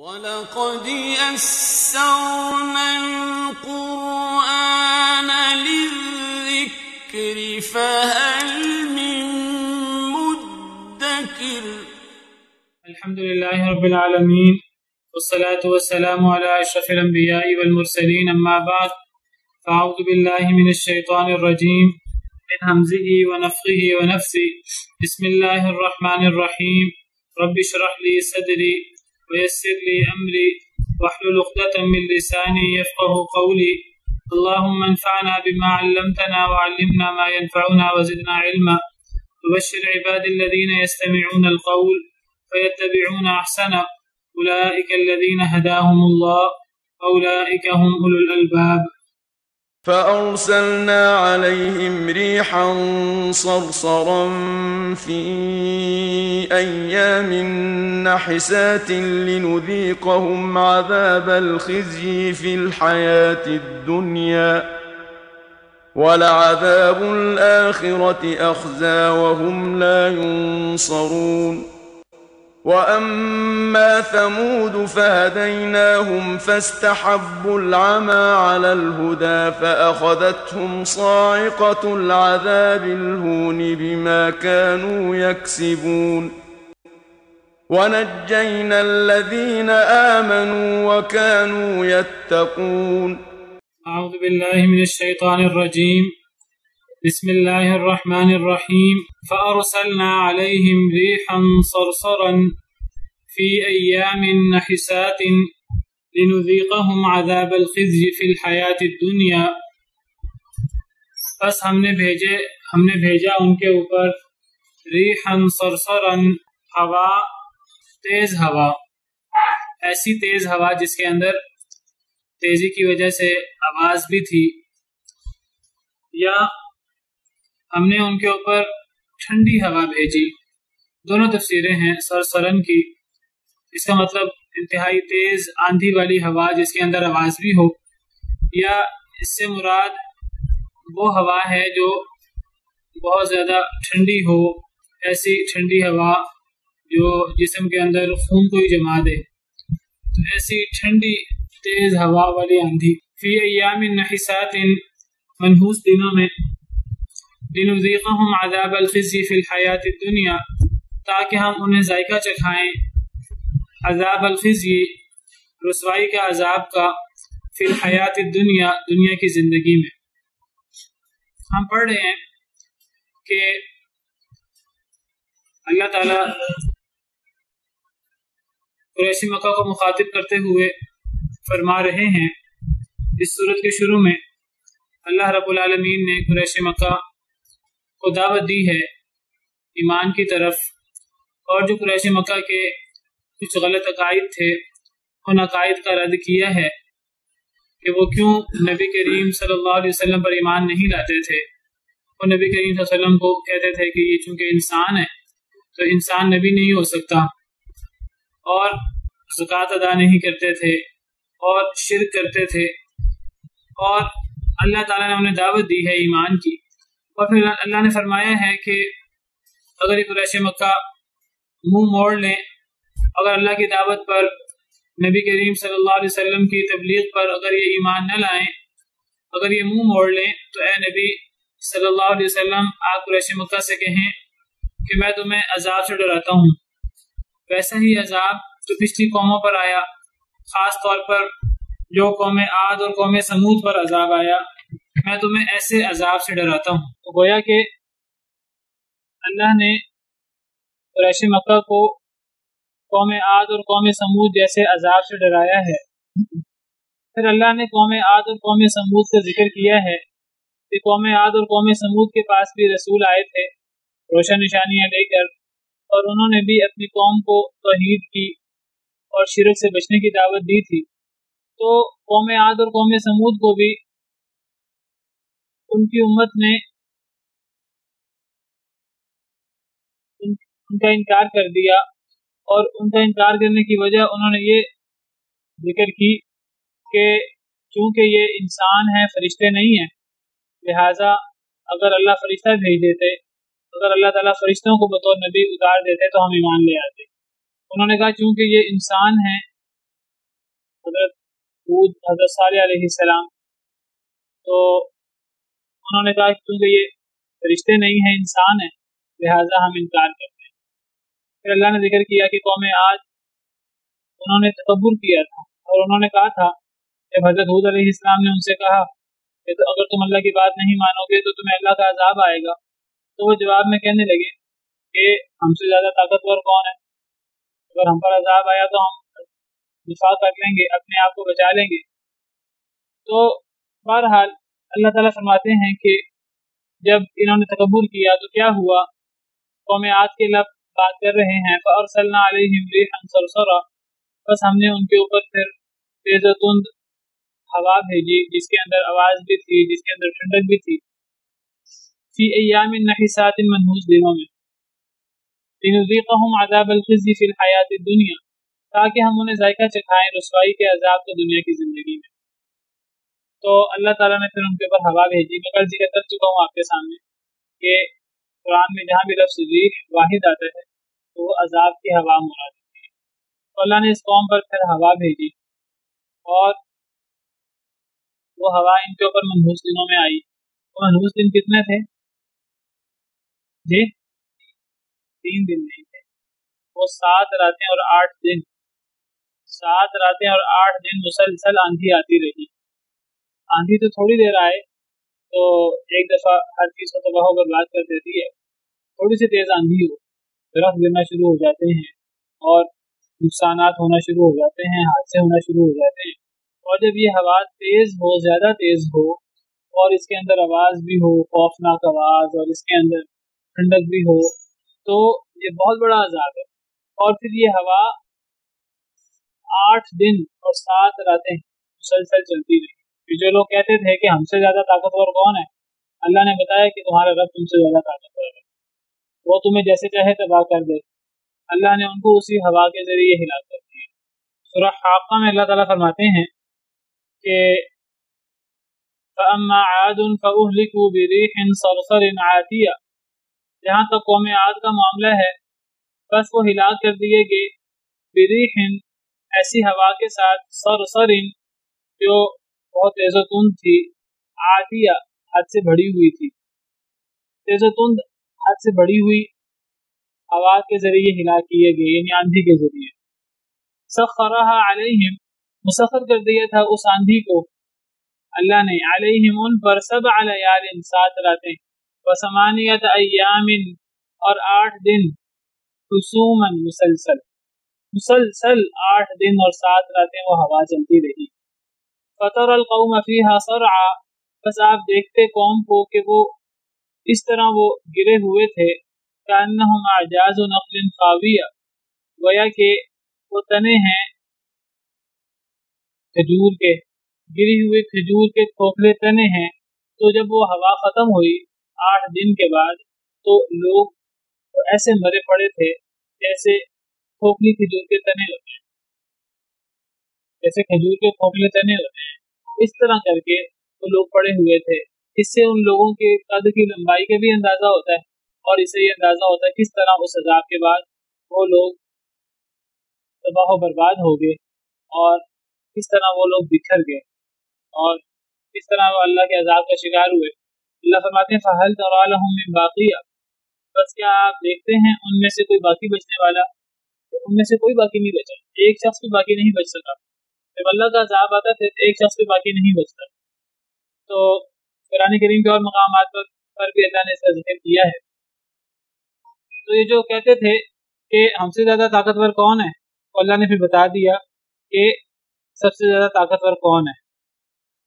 وَلَقَدْ يَسَّرْنَا الْقُرْآنَ لِلذِّكْرِ فَهَلْ مِن مُدَّكِرٍ؟ الحمد لله رب العالمين والصلاة والسلام على أشرف الأنبياء والمرسلين أما بعد فأعوذ بالله من الشيطان الرجيم من همزه ونفخه ونفسه. بسم الله الرحمن الرحيم رب اشرح لي صدري ويسر لي أمري واحلل عقدة من لساني يفقه قولي. اللهم انفعنا بما علمتنا وعلمنا ما ينفعنا وزدنا علما. وبشر عباد الذين يستمعون القول فيتبعون أحسنه. أولئك الذين هداهم الله أولئك هم أولو الألباب. فأرسلنا عليهم ريحا صرصرا في أيام نحسات لنذيقهم عذاب الخزي في الحياة الدنيا. ولعذاب الآخرة أخزى وهم لا ينصرون. وأما ثمود فهديناهم فاستحبوا العمى على الهدى فأخذتهم صاعقة العذاب الهون بما كانوا يكسبون ونجينا الذين آمنوا وكانوا يتقون أعوذ بالله من الشيطان الرجيم. بسم الله الرحمن الرحيم فأرسلنا عليهم ريحا صرصرا في أيام نحسات لنذيقهم عذاب الخزي في الحياة الدنيا بس ہم نے بھیجے، ہم نے بھیجا ان کے اوپر ریحن سرسرن ہوا، تیز ہوا۔ ایسی تیز ہوا جس کے اندر تیزی کی وجہ سے آواز بھی تھی۔ یا ہم نے ان کے اوپر ٹھنڈی ہوا بھیجی۔ دونوں تفسیریں ہیں سر سرن کی۔ اس کا مطلب انتہائی تیز آندھی والی ہوا جس کے اندر آواز بھی ہو، یا اس سے مراد وہ ہوا ہے جو بہت زیادہ ٹھنڈی ہو، ایسی ٹھنڈی ہوا جو جسم کے اندر خون کو ہی جما دے۔ تو ایسی ٹھنڈی تیز ہوا والی آندھی۔ فی ایام نحسات ان منحوس دنوں میں لنذیقہم عذاب الخزی فی الحیات الدنیا تاکہ ہم انہیں ذائقہ چکھائیں۔ عذاب الخزی رسوائی کا عذاب کا فی الحیات الدنیا، دنیا کی زندگی میں۔ ہم پڑھ رہے ہیں کہ اللہ تعالی قریشی مکہ کو مخاطب کرتے ہوئے فرما رہے ہیں۔ اس صورت کے شروع میں اللہ رب العالمین نے قریش مکہ کو دعوت دی ہے ایمان کی طرف۔ اور جو قریش مکہ کے کچھ غلط عقائد تھے، ان عقائد کا رد کیا ہے کہ وہ کیوں نبی کریم صلی اللہ علیہ وسلم پر ایمان نہیں لاتے تھے۔ وہ نبی کریم صلی اللہ علیہ وسلم کو کہتے تھے کہ یہ چونکہ انسان ہے، تو انسان نبی نہیں ہو سکتا۔ اور زکوٰۃ ادا نہیں کرتے تھے، اور شرک کرتے تھے۔ اور اللہ تعالیٰ نے انہیں دعوت دی ہے ایمان کی۔ اور پھر اللہ نے فرمایا ہے کہ اگر یہ قریش مکہ منہ موڑ لیں، اگر اللہ کی دعوت پر نبی کریم صلی اللہ علیہ وسلم کی تبلیغ پر اگر یہ ایمان نہ لائیں، اگر یہ منہ موڑ لیں، تو اے نبی صلی اللہ علیہ وسلم، آپ قریش مکہ سے کہیں کہ میں تمہیں عذاب سے ڈراتا ہوں۔ ویسا ہی عذاب جو پچھلی قوموں پر آیا، خاص طور پر جو قوم عاد اور قوم سمود پر عذاب آیا میں تمہیں ایسے عذاب سے ڈراتا ہوں۔ تو گویا کہ اللہ نے قریش مکہ کو قوم عاد اور قوم سمود جیسے عذاب سے ڈرایا ہے۔ پھر اللہ نے قوم عاد اور قوم سمود کا ذکر کیا ہے کہ قوم عاد اور قوم سمود کے پاس بھی رسول آئے تھے، روشن نشانیاں لے کر۔ اور انہوں نے بھی اپنی قوم کو توحید کی اور شرک سے بچنے کی دعوت دی تھی۔ تو قوم عاد اور قوم سمود کو بھی ان کی امت نے ان کا انکار کر دیا اور ان کا انکار کرنے کی وجہ انہوں نے یہ ذکر کی کہ چونکہ یہ انسان ہیں، فرشتے نہیں ہیں، لہٰذا اگر اللہ فرشتہ بھیج دیتے، اگر اللہ تعالیٰ فرشتوں کو بطور نبی اتار دیتے تو ہم ایمان لے آتے۔ انہوں نے کہا چونکہ یہ انسان ہیں، حضرت حضرت صالح علیہ السلام، تو انہوں نے کہا کہ کیونکہ یہ رشتے نہیں ہیں، انسان ہیں، لہٰذا ہم انکار کرتے ہیں۔ پھر اللہ نے ذکر کیا کہ قوم آج انہوں نے تکبر کیا تھا اور انہوں نے کہا تھا، جب حضرت حود علیہ السلام نے ان سے کہا کہ اگر تم اللہ کی بات نہیں مانو گے تو تمہیں اللہ کا عذاب آئے گا، تو وہ جواب میں کہنے لگے کہ ہم سے زیادہ طاقتور کون ہے اگر ہم پر عذاب آیا تو ہم دفاع کر لیں گے، اپنے آپ کو بچا لیں گے۔ تو بہرحال اللہ تعالیٰ فرماتے ہیں کہ جب انہوں نے تکبر کیا تو کیا ہوا؟ قوم آج کے لب بات کر رہے ہیں فارسلنا علیہم ریحا سرسرا بس ہم نے ان کے اوپر پھر تیز و تند ہوا بھیجی، جس کے اندر آواز بھی تھی، جس کے اندر ٹھنڈک بھی تھی۔ فی ایام نحسات منحوس دنوں میں۔ لنذیقہم عذاب الخزی فی الحیات الدنیا۔ تاکہ ہم انہیں ذائقہ چکھائیں رسوائی کے عذاب کو دنیا کی زندگی میں۔ تو اللہ تعالیٰ نے پھر ان کے اوپر ہوا بھیجی۔ میں کل ذکر کر چکا ہوں آپ کے سامنے کہ قرآن میں جہاں بھی لفظ ریح واحد آتا ہے، تو وہ عذاب کی ہوا مراد ہوتی ہے۔ تو اللہ نے اس قوم پر پھر ہوا بھیجی اور وہ ہوا ان کے اوپر منحوس دنوں میں آئی۔ وہ منحوس دن کتنے تھے؟ جی؟ تین دن نہیں تھے۔ وہ سات راتیں اور آٹھ دن۔ سات راتیں اور آٹھ دن مسلسل آندھی آتی رہی۔ آندھی تو تھوڑی دیر آئے تو ایک دفعہ ہر چیز کو تباہ و برباد کر دیتی ہے۔ تھوڑی سی تیز آندھی ہو، درخت گرنا شروع ہو جاتے ہیں اور نقصانات ہونا شروع ہو جاتے ہیں، حادثے ہونا شروع ہو جاتے ہیں۔ اور جب یہ ہوا تیز ہو، زیادہ تیز ہو اور اس کے اندر آواز بھی ہو، خوفناک آواز اور اس کے اندر ٹھنڈک بھی ہو، تو یہ بہت بڑا عذاب ہے۔ اور پھر یہ ہوا آٹھ دن اور سات راتیں مسلسل چلتی رہی۔ جو لوگ کہتے تھے کہ ہم سے زیادہ طاقتور کون ہے؟ اللہ نے بتایا کہ تمہارا رب تم سے زیادہ طاقتور ہے۔ وہ تمہیں جیسے چاہے تباہ کر دے۔ اللہ نے ان کو اسی ہوا کے ذریعے ہلا کر دیا۔ سورہ حاقہ میں اللہ تعالیٰ فرماتے ہیں کہ فَأَمَّا عَادٌ فَأُهْلِكُوا بِرِيحٍ صَرْصَرٍ عَاتِيَةٍ۔ جہاں تک قوم عاد کا معاملہ ہے، بس وہ ہلاک کر دیے گئے۔ بریحن ایسی ہوا کے ساتھ سرسرن جو بہت تیز و تند تھی۔ عاتیہ حد سے بڑی ہوئی تھی۔ تیز و تند حد سے بڑی ہوئی ہوا کے ذریعے ہلاک کیے گئے یعنی آندھی کے ذریعے۔ سخرها علیہم، مسخر کر دیا تھا اس آندھی کو۔ اللہ نے علیہم ان پر سب علیال سات راتیں وسمانیت ایام اور آٹھ دن خصوماً مسلسل۔ مسلسل آٹھ دن اور سات راتیں وہ ہوا چلتی رہی۔ فطر القوم فیہا صرعا۔ بس آپ دیکھتے قوم کو کہ وہ اس طرح وہ گرے ہوئے تھے کانہم اعجاز نقل خاویہ گویا کہ وہ تنے ہیں کھجور کے، گری ہوئے کھجور کے کھوکھلے تنے ہیں۔ تو جب وہ ہوا ختم ہوئی آٹھ دن کے بعد، تو لوگ ایسے مرے پڑے تھے جیسے کھوکھلی کھجور کے تنے ہوتے ہیں۔ جیسے کھجور کے کھوکھلے تنے ہوتے ہیں۔ اس طرح کر کے وہ لوگ پڑے ہوئے تھے۔ اس سے ان لوگوں کے قد کی لمبائی کا بھی اندازہ ہوتا ہے اور اسے یہ اندازہ ہوتا ہے کس طرح اس عذاب کے بعد وہ لوگ تباہ و برباد ہو گئے اور کس طرح وہ لوگ بکھر گئے اور کس طرح وہ اللہ کے عذاب کا شکار ہوئے۔ اللہ فرماتے ہیں فہل من باقیہ بس کیا آپ دیکھتے ہیں ان میں سے کوئی باقی بچنے والا؟ ان میں سے کوئی باقی نہیں بچا۔ ایک شخص بھی باقی نہیں بچ سکا۔ جب اللہ کا عذاب آتا تھا ایک شخص بھی باقی نہیں بچتا۔ تو قرآن کریم کے اور مقامات پر پر بھی اللہ نے اس کا ذکر کیا ہے۔ تو یہ جو کہتے تھے کہ ہم سے زیادہ طاقتور کون ہے؟ اللہ نے پھر بتا دیا کہ سب سے زیادہ طاقتور کون ہے۔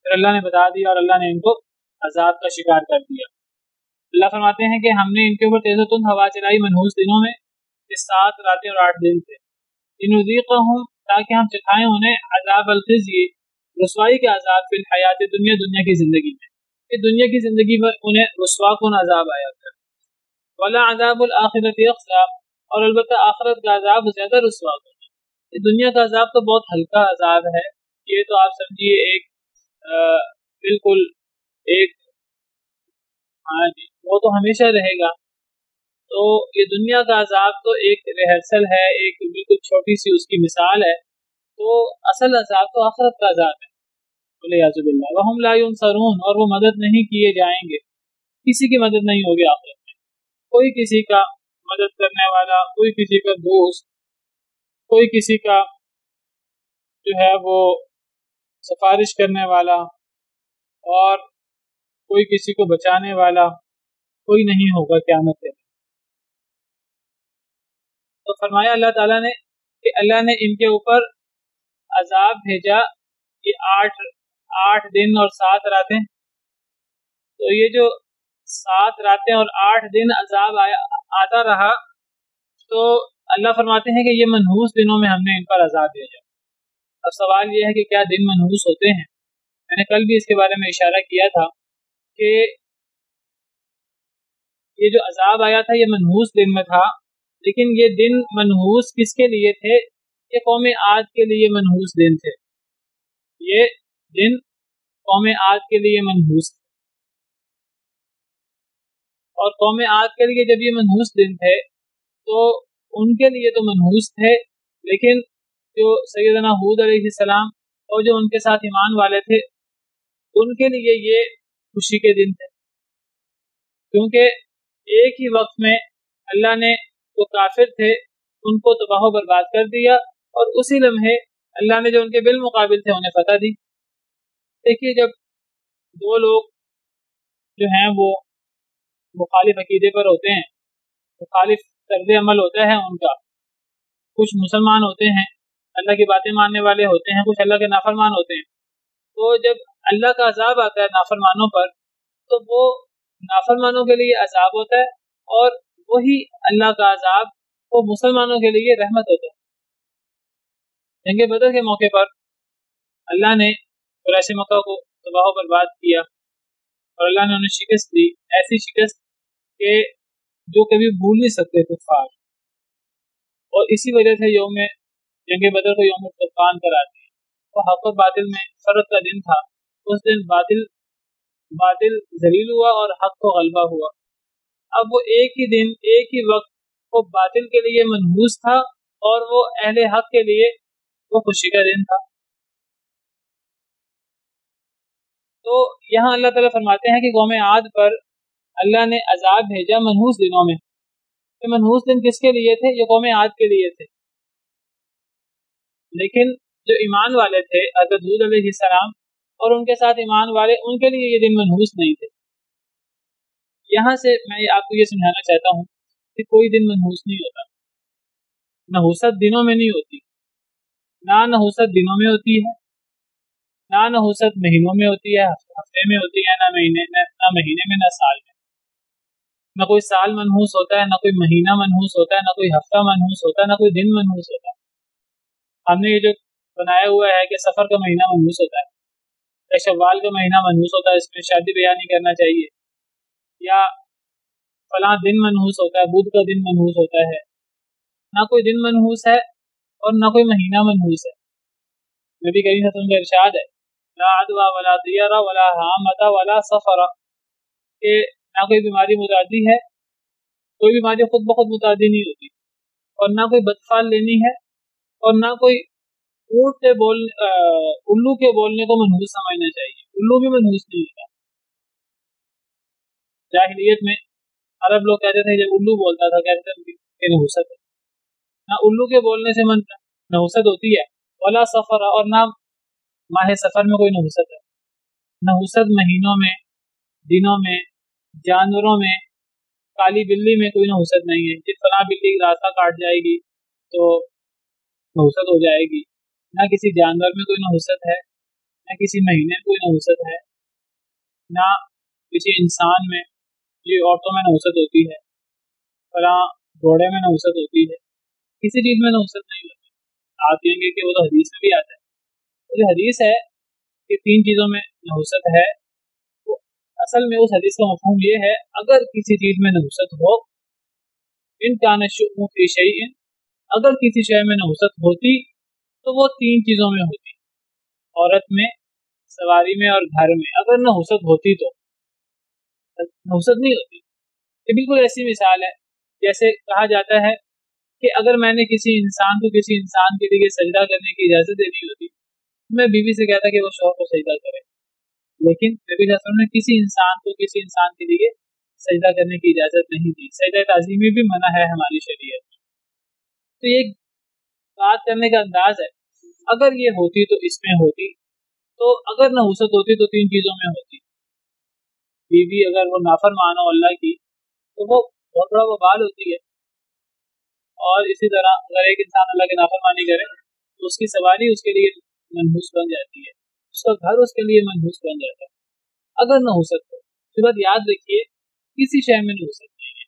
پھر اللہ نے بتا دیا اور اللہ نے ان کو عذاب کا شکار کر دیا۔ اللہ فرماتے ہیں کہ ہم نے ان کے اوپر تیز و تند ہوا چلائی منحوس دنوں میں سات راتیں اور آٹھ دن تھے۔ ان تاکہ ہم چکھائیں انہیں عذاب الخزی، رسوائی کے عذاب فی الحیات دنیا دنیا کی زندگی میں۔ کہ دنیا کی زندگی میں انہیں رسوا کن عذاب آیا تھا۔ ولا عذاب الآخرت اور البتہ آخرت کا عذاب زیادہ رسوا کن۔ دنیا کا عذاب تو بہت ہلکا عذاب ہے۔ یہ تو آپ سمجھیے ایک بالکل ایک ہاں جی وہ تو ہمیشہ رہے گا۔ تو یہ دنیا کا عذاب تو ایک ریہرسل ہے، ایک بالکل چھوٹی سی اس کی مثال ہے۔ تو اصل عذاب تو آخرت کا عذاب ہے۔ بولے وہم لا سرون اور وہ مدد نہیں کیے جائیں گے۔ کسی کی مدد نہیں ہوگی آخرت میں۔ کوئی کسی کا مدد کرنے والا، کوئی کسی کا دوست، کوئی کسی کا جو ہے وہ سفارش کرنے والا اور کوئی کسی کو بچانے والا کوئی نہیں ہوگا قیامت میں تو فرمایا اللہ تعالیٰ نے کہ اللہ نے ان کے اوپر عذاب بھیجا یہ آٹھ آٹھ دن اور سات راتیں۔ تو یہ جو سات راتیں اور آٹھ دن عذاب آیا، آتا رہا، تو اللہ فرماتے ہیں کہ یہ منحوس دنوں میں ہم نے ان پر عذاب بھیجا۔ اب سوال یہ ہے کہ کیا دن منحوس ہوتے ہیں؟ میں نے کل بھی اس کے بارے میں اشارہ کیا تھا کہ یہ جو عذاب آیا تھا، یہ منحوس دن میں تھا۔ لیکن یہ دن منحوس کس کے لیے تھے؟ یہ قوم آج کے لیے منحوس دن تھے۔ یہ دن قوم آج کے لیے منحوس تھے۔ اور قوم آج کے لیے جب یہ منحوس دن تھے، تو ان کے لیے تو منحوس تھے، لیکن جو سیدنا حود علیہ السلام اور جو ان کے ساتھ ایمان والے تھے، ان کے لیے یہ خوشی کے دن تھے۔ کیونکہ ایک ہی وقت میں اللہ نے جو کافر تھے، ان کو تباہ و برباد کر دیا اور اسی لمحے اللہ نے جو ان کے بالمقابل تھے انہیں فتح دی۔ دیکھیے جب دو لوگ جو ہیں وہ مخالف عقیدے پر ہوتے ہیں، مخالف طرز عمل ہوتا ہے ان کا۔ کچھ مسلمان ہوتے ہیں، اللہ کی باتیں ماننے والے ہوتے ہیں، کچھ اللہ کے نافرمان ہوتے ہیں۔ تو جب اللہ کا عذاب آتا ہے نافرمانوں پر، تو وہ نافرمانوں کے لیے عذاب ہوتا ہے اور وہی اللہ کا عذاب وہ مسلمانوں کے لیے رحمت ہوتا ہے۔ جنگ بدر کے موقع پر اللہ نے قریش مکہ کو تباہ و برباد کیا اور اللہ نے انہیں شکست دی۔ ایسی شکست کہ جو کبھی بھول نہیں سکتے، کفار۔ اور اسی وجہ سے یوم جنگ بدر کو یوم طوفان کراتے ہیں۔ وہ حق و باطل میں فرد کا دن تھا۔ اس دن باطل باطل ذلیل ہوا اور حق کو غلبہ ہوا۔ اب وہ ایک ہی دن، ایک ہی وقت وہ باطل کے لیے منحوس تھا اور وہ اہل حق کے لیے وہ خوشی کا دن تھا۔ تو یہاں اللہ تعالیٰ فرماتے ہیں کہ قوم عاد پر اللہ نے عذاب بھیجا منحوس دنوں میں۔ یہ منحوس دن کس کے لیے تھے؟ یہ قوم عاد کے لیے تھے۔ لیکن جو ایمان والے تھے، حضرت علیہ السلام اور ان کے ساتھ ایمان والے، ان کے لیے یہ دن منحوس نہیں تھے۔ یہاں سے میں آپ کو یہ سمجھانا چاہتا ہوں کہ کوئی دن منحوس نہیں ہوتا۔ نحوست دنوں میں نہیں ہوتی۔ نہ نحوست دنوں میں ہوتی ہے، نہ نحوست مہینوں میں ہوتی ہے، ہفتے میں ہوتی ہے، نہ مہینے نہ مہینے میں، نہ سال میں۔ نہ کوئی سال منحوس ہوتا ہے، نہ کوئی مہینہ منحوس ہوتا ہے، نہ کوئی ہفتہ منحوس ہوتا ہے، نہ کوئی دن منحوس ہوتا ہے۔ ہم نے یہ جو بنایا ہوا ہے کہ سفر کا مہینہ منحوس ہوتا ہے۔ یا شوال کا مہینہ منحوس ہوتا ہے، اس میں شادی بیان نہیں کرنا چاہیے۔ یا فلاں دن منحوس ہوتا ہے، بدھ کا دن منحوس ہوتا ہے۔ نہ کوئی دن منحوس ہے اور نہ کوئی مہینہ منحوس ہے۔ نبی کریم صلی اللہ ارشاد ہے، لا عدوى ولا طیرہ ولا حامتا ولا سفر۔ کہ نہ کوئی بیماری متعدی ہے، کوئی بیماری خود بخود متعدی نہیں ہوتی۔ اور نہ کوئی بدفال لینی ہے اور نہ کوئی اونٹ کے بول الو کے بولنے کو منحوس سمجھنا چاہیے۔ الو بھی منحوس نہیں ہوتا۔ جاہلیت میں عرب لوگ کہتے تھے، جب الو بولتا تھا، کہتے تھے کہ نحوست ہے۔ نہ الو کے بولنے سے من نحوست ہوتی ہے۔ ولا سفر، اور نہ ماہ سفر میں کوئی نحوست ہے۔ نحوست مہینوں میں، دنوں میں، جانوروں میں، کالی بلی میں کوئی نحوست نہیں ہے۔ جس طرح بلی راستہ کاٹ جائے گی، تو نحوست ہو جائے گی۔ نہ کسی جانور میں کوئی نحوست ہے، نہ کسی مہینے میں کوئی نحوست ہے۔ نہ کسی انسان میں یہ عورتوں میں نوسط ہوتی ہے، فلاں گھوڑے میں نوسط ہوتی ہے، کسی چیز میں نوسط نہیں ہوتی۔ آپ کہیں گے کہ وہ تو حدیث میں بھی آتا ہے۔ جو حدیث ہے کہ تین چیزوں میں نوسط ہے تو اصل میں اس حدیث کا مفہوم یہ ہے، اگر کسی چیز میں نوسط ہو، ان کا نشی اگر کسی شہر میں نوسط ہوتی، تو وہ تین چیزوں میں ہوتی۔ عورت میں، سواری میں اور گھر میں۔ اگر نحوست ہوتی تو۔ نوسط نہیں ہوتی۔ یہ بالکل ایسی مثال ہے۔ جیسے کہا جاتا ہے کہ اگر میں نے کسی انسان کو کسی انسان کے لیے سجدہ کرنے کی اجازت دینی ہوتی میں بیوی سے کہتا کہ وہ شوہر کو سجدہ کرے۔ لیکن نبی وسلم نے کسی انسان کو کسی انسان کے لیے سجدہ کرنے کی اجازت نہیں دی۔ سجدہ تعظیمی بھی منع ہے ہماری شریعت۔ تو یہ بات کرنے کا انداز ہے۔ اگر یہ ہوتی تو اس میں ہوتی، تو اگر نحوست ہوتی تو تین چیزوں میں ہوتی۔ بیوی اگر وہ نافر مانو اللہ کی، تو وہ بہت بڑا وبال ہوتی ہے۔ اور اسی طرح اگر ایک انسان اللہ کی نافرمانی کرے، تو اس کی سواری اس کے لیے منحوس بن جاتی ہے۔ اس کا گھر اس کے لیے منحوس بن جاتا ہے۔ اگر نہ ہو سکتا تو بات یاد رکھیے، کسی شہر میں نہیں ہو سکتی ہے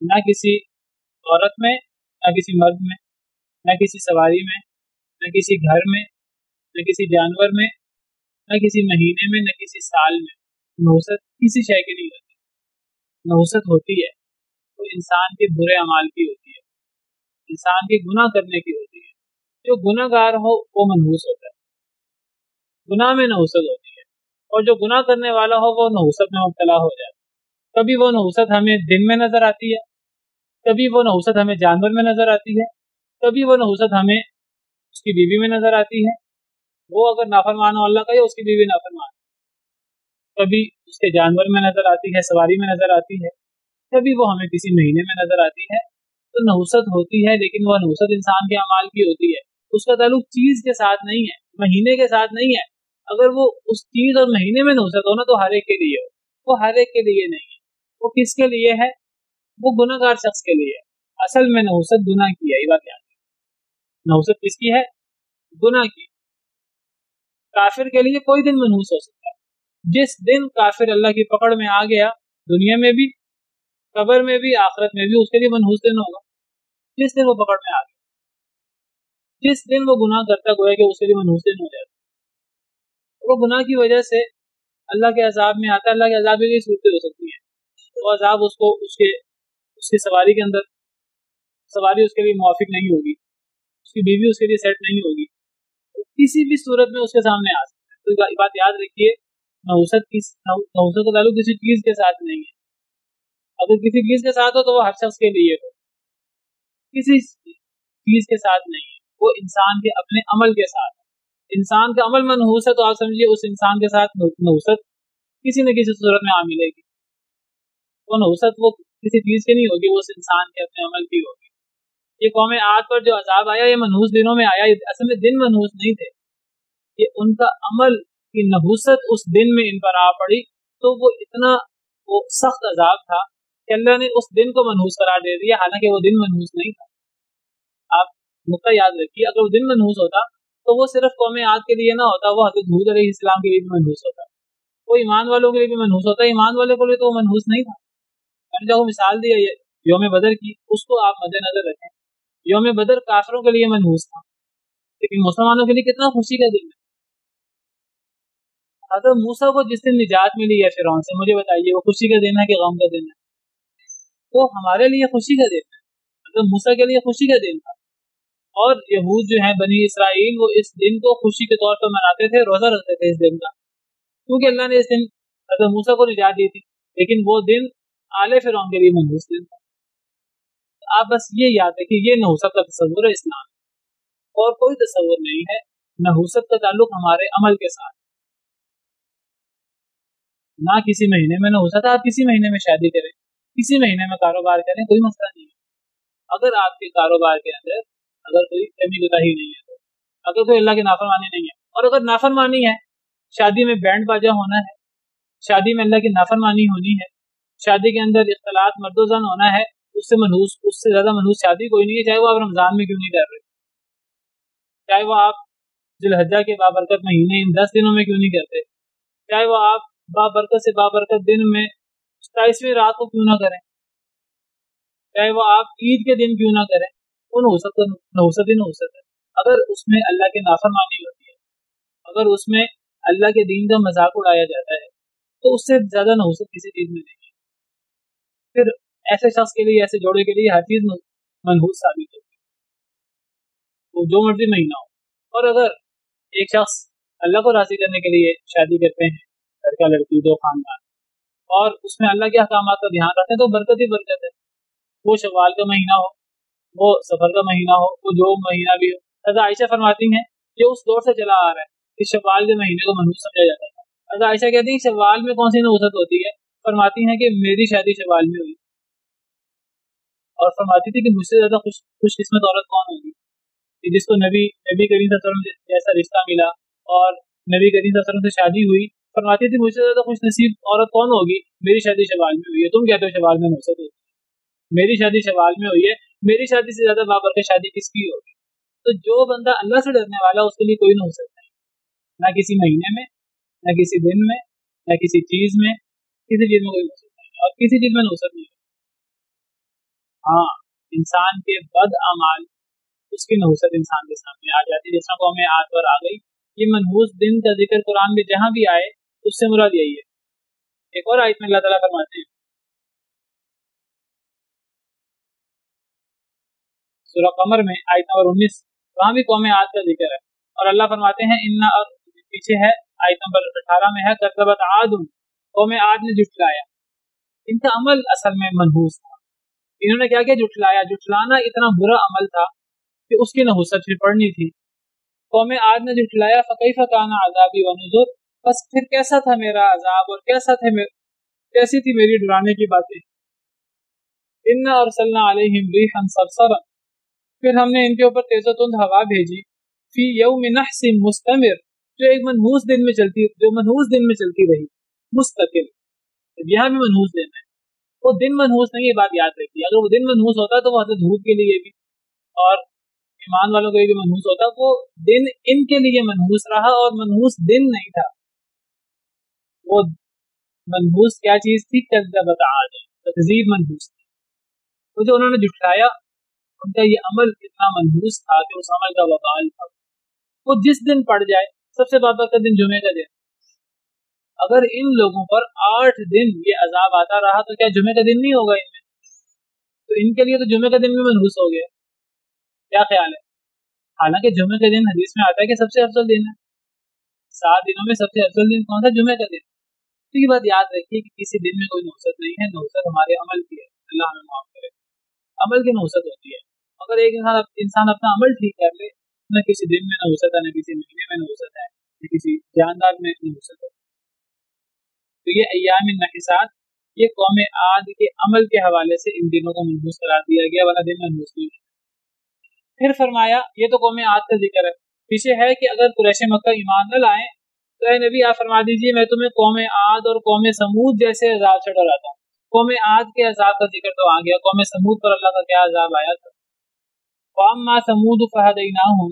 نہ کسی عورت میں، نہ کسی مرد میں، نہ کسی سواری میں، نہ کسی گھر میں، نہ کسی جانور میں، نہ کسی مہینے میں، نہ کسی سال میں۔ نوست کسی شے کی نہیں ہوتی نوست ہوتی ہے وہ انسان کے برے اعمال کی ہوتی ہے۔ انسان کے گناہ کرنے کی ہوتی ہے۔ جو گناہ گار ہو، وہ منحوس ہوتا ہے۔ گناہ میں نحوست ہوتی ہے۔ اور جو گناہ کرنے والا ہو، وہ نحوست میں مبتلا ہو جاتا ہے۔ کبھی وہ نحوست ہمیں دن میں نظر آتی ہے۔ کبھی وہ نحوست ہمیں جانور میں نظر آتی ہے۔ کبھی وہ نحوست ہمیں اس کی بیوی میں نظر آتی ہے۔ وہ اگر نافرمان اللہ کا یا اس کی بیوی نافرمان کبھی اس کے جانور میں نظر آتی ہے، سواری میں نظر آتی ہے، کبھی وہ ہمیں کسی مہینے میں نظر آتی ہے۔ تو نحوست ہوتی ہے، لیکن وہ نحوست انسان کے اعمال کی ہوتی ہے۔ اس کا تعلق چیز کے ساتھ نہیں ہے، مہینے کے ساتھ نہیں ہے۔ اگر وہ اس چیز اور مہینے میں نحوست ہو نا، تو ہر ایک کے لیے ہو۔ وہ ہر ایک کے لیے نہیں ہے۔ وہ کس کے لیے ہے؟ وہ گناہ گار شخص کے لیے ہے۔ اصل میں نحوست گناہ کی ہے، یہ بات یاد نحوست کس کی ہے؟ گناہ کی۔ کافر کے لیے کوئی دن منحوس ہو سکتا ہے۔ جس دن کافر اللہ کی پکڑ میں آ گیا، دنیا میں بھی، قبر میں بھی، آخرت میں بھی، اس کے لیے منحوس دن ہوگا۔ جس دن وہ پکڑ میں آ گیا۔ جس دن وہ گناہ کرتا، گویا کہ اس کے لیے منحوس دن ہو جاتا۔ وہ گناہ کی وجہ سے اللہ کے عذاب میں آتا۔ ہے اللہ کے عذاب کی صورتیں ہو سکتی ہیں۔ وہ عذاب اس کو، اس کے، اس کی سواری کے اندر، سواری اس کے لیے موافق نہیں ہوگی۔ اس کی بیوی اس کے لیے سیٹ نہیں ہوگی۔ کسی بھی صورت میں اس کے سامنے آ سکتا ہے۔ تو بات یاد رکھیے۔ نوسط نوسط کا تعلق کسی چیز کے ساتھ نہیں ہے۔ اگر کسی چیز کے ساتھ ہو تو وہ ہر شخص کے لیے ہو۔ کسی چیز کے ساتھ نہیں ہے۔ وہ انسان کے اپنے عمل کے ساتھ انسان کا عمل منحوس ہے تو آپ سمجھیے اس انسان کے ساتھ نحوست کسی نہ کسی صورت میں آ ملے گی۔ وہ نحوست وہ کسی چیز کی نہیں ہوگی، وہ اس انسان کے اپنے عمل کی ہوگی۔ یہ قوم آگ پر جو عذاب آیا، یہ منحوس دنوں میں آیا اصل میں دن منحوس نہیں تھے۔ کہ ان کا عمل کی نحوست اس دن میں ان پر آ پڑی تو وہ اتنا وہ سخت عذاب تھا کہ اللہ نے اس دن کو منحوس قرار دے دیا، حالانکہ وہ دن منحوس نہیں تھا۔ آپ نقطہ یاد رکھیے، اگر وہ دن منحوس ہوتا تو وہ صرف قوم عاد کے لیے نہ ہوتا، وہ حضرت حود علیہ السلام کے لیے بھی منحوس ہوتا۔ وہ ایمان والوں کے لیے بھی منحوس ہوتا، ایمان والے کے لیے تو وہ منحوس نہیں تھا۔ میں نے جو مثال دیا یوم بدر کی، اس کو آپ مد نظر رکھیں۔ یوم بدر کافروں کے لیے منحوس تھا، لیکن مسلمانوں کے لیے کتنا خوشی کا دن ہے۔ حضرت موسا کو جس دن نجات ملی ہے فرعون سے، مجھے بتائیے، وہ خوشی کا دن ہے کہ غم کا دن ہے؟ وہ ہمارے لیے خوشی کا دن ہے۔ مطلب موسا کے لیے خوشی کا دن تھا۔ اور یہود جو ہیں، بنی اسرائیل، وہ اس دن کو خوشی کے طور پر مناتے تھے، روزہ رکھتے تھے اس دن کا۔ کیونکہ اللہ نے اس دن حضرت موسا کو نجات دی تھی، لیکن وہ دن اعلی فرعون کے لیے منحوس دن تھا۔ آپ بس یہ یاد رکھیے، یہ نحوست کا تصور ہے اسلام۔ اور کوئی تصور نہیں ہے، نحوست کا تعلق ہمارے عمل کے ساتھ۔ نہ کسی مہینے میں نحوست آپ کسی مہینے میں شادی کریں، کسی مہینے میں کاروبار کریں، کوئی مسئلہ نہیں ہے۔ اگر آپ کے کاروبار کے اندر اگر کوئی کمی گتا ہی نہیں ہے، اگر کوئی اللہ کی نافرمانی نہیں ہے، اور اگر نافرمانی ہے، شادی میں بینڈ باجا ہونا ہے، شادی میں اللہ کی نافرمانی ہونی ہے، شادی کے اندر اختلاط مرد و زن ہونا ہے، اس سے منحوس، اس سے زیادہ منحوس شادی کوئی نہیں ہے، چاہے وہ آپ رمضان میں کیوں نہیں کر رہے، چاہے وہ آپ ذوالحجہ کے بابرکت مہینے ان دس دنوں میں کیوں نہیں کرتے، چاہے وہ آپ بابرکت سے بابرکت دن میں ستائیسویں رات کو کیوں نہ کریں؟ چاہے وہ آپ عید کے دن کیوں نہ کریں وہ نوسط نوسط ہی نوسط ہے اگر اس میں اللہ کے نافرمانی ہوتی ہے، اگر اس میں اللہ کے دین کا مذاق اڑایا جاتا ہے، تو اس سے زیادہ نوسط کسی چیز میں نہیں ہے پھر ایسے شخص کے لیے، ایسے جوڑے کے لیے ہر چیز منحوس ثابت ہوتی ہے۔ وہ جو مرضی مہینہ ہو۔ اور اگر ایک شخص اللہ کو راضی کرنے کے لیے شادی کرتے ہیں لڑکا لڑکی، دو خاندان۔ اور اس میں اللہ کے احکامات کا دھیان رکھیں تو برکت ہی برکت ہے۔ وہ شوال کا مہینہ ہو، وہ سفر کا مہینہ ہو، وہ جو مہینہ بھی ہو۔ حضرت عائشہ فرماتی ہیں کہ اس دور سے چلا آ رہا ہے کہ شوال کے مہینے کو منحوس سمجھا جاتا تھا حضرت عائشہ کہتی ہیں، شوال میں کون سی نوزت ہوتی ہے؟ فرماتی ہیں کہ میری شادی شوال میں ہوئی۔ اور فرماتی تھی کہ مجھ سے زیادہ خوش خوش قسمت عورت کون ہوگی؟ کہ جس کو نبی نبی کریم صلی اللہ علیہ وسلم جیسا رشتہ ملا اور نبی کریم صلی اللہ علیہ وسلم سے شادی ہوئی فرماتی تھی مجھ سے زیادہ خوش نصیب عورت کون ہوگی؟ میری شادی شوال میں ہوئی ہے۔ تم کہتے ہو شوال میں نوسط ہوتی ہے۔ میری شادی شوال میں ہوئی ہے۔ میری شادی سے زیادہ بابر کی شادی کس کی ہوگی؟ تو جو بندہ اللہ سے ڈرنے والا اس کے لیے کوئی نوسط نہیں نہ کسی مہینے میں، نہ کسی دن میں، نہ کسی چیز میں، کسی چیز میں کوئی نوسط نہیں اور کسی چیز میں نوسط نہیں ہاں انسان کے بد اعمال اس کی نوسط انسان کے سامنے آ جاتی ہے جیسا قوم آج پر آ گئی۔ یہ منحوس دن کا ذکر قرآن میں جہاں بھی آئے اس سے مراد یہی ہے۔ ایک اور آیت میں اللہ تعالیٰ فرماتے ہیں۔ سورہ قمر میں آیت نمبر انیس، وہاں بھی قوم آج کا ذکر ہے۔ اور اللہ فرماتے ہیں، ان پیچھے ہے، آیت نمبر اٹھارہ میں ہے کرتبت آدم قوم آج نے جٹلایا ان کا عمل اصل میں منحوس تھا۔ انہوں نے کیا کیا؟ جٹلایا جٹلانا اتنا برا عمل تھا کہ اس کی نحوست پھر پڑھنی تھی۔ قوم آج نے جٹلایا فقی فقانہ عذابی و نظر بس پھر کیسا تھا میرا عذاب اور کیسا تھے میر... کیسی تھی میری ڈرانے کی باتیں؟ ان اور صلی اللہ علیہ سرسرا پھر ہم نے ان کے اوپر تیز و تند ہوا بھیجی۔ فی یوم نحس مستمر۔ جو ایک منحوس دن میں چلتی جو منحوس دن میں چلتی رہی۔ مستقل۔ یہاں بھی منحوس دن ہے۔ وہ دن منحوس نہیں، یہ بات یاد رکھیے۔ اگر وہ دن منحوس ہوتا تو وہ حضرت دھوپ کے لیے بھی۔ اور ایمان والوں کو یہ منحوس ہوتا۔ وہ دن ان کے لیے منحوس رہا اور منحوس دن نہیں تھا۔ وہ منحوس کیا چیز تھی؟ تہذیب منحوس تھی۔ تو جو انہوں نے جٹلایا ان کا یہ عمل اتنا منحوس تھا کہ اس عمل کا وبال تھا۔ وہ جس دن پڑ جائے، سب سے بابا کا دن جمعے کا دن۔ اگر ان لوگوں پر آٹھ دن یہ عذاب آتا رہا، تو کیا جمعے کا دن نہیں ہوگا ان میں؟ تو ان کے لیے تو جمعے کا دن بھی منحوس ہو گیا۔ کیا خیال ہے؟ حالانکہ جمعے کا دن حدیث میں آتا ہے کہ سب سے افضل دن ہے۔ سات دنوں میں سب سے افضل دن کون سا جمعے کا دن۔ تو یہ بات یاد رکھیے کہ کسی دن میں کوئی نوسط نہیں ہے، نوسط ہمارے عمل کی ہے۔ اللہ ہمیں معاف کرے۔ عمل کی نوسط ہوتی ہے۔ اگر ایک انسان انسان اپنا عمل ٹھیک کر لے، نہ کسی دن میں نوسط ہے، نہ کسی مہینے میں نوسط ہے، نہ کسی جاندار میں نوسط ہے۔ تو یہ ایام نقصات یہ قوم عاد کے عمل کے حوالے سے ان دنوں کو محبوس قرار دیا گیا، والا دن محبوس نہیں پھر فرمایا، یہ تو قوم عاد کا ذکر ہے۔ پیچھے ہے کہ اگر قریش مکہ ایمان نہ لائیں تو اے نبی آپ فرما دیجیے میں تمہیں قوم عاد اور قوم سمود جیسے عذاب سے ڈراتا ہوں۔ قوم عاد کے عذاب کا ذکر تو آ گیا، قوم سمود پر اللہ کا کیا عذاب آیا تھا؟ قوم ما سمود فہد ہوں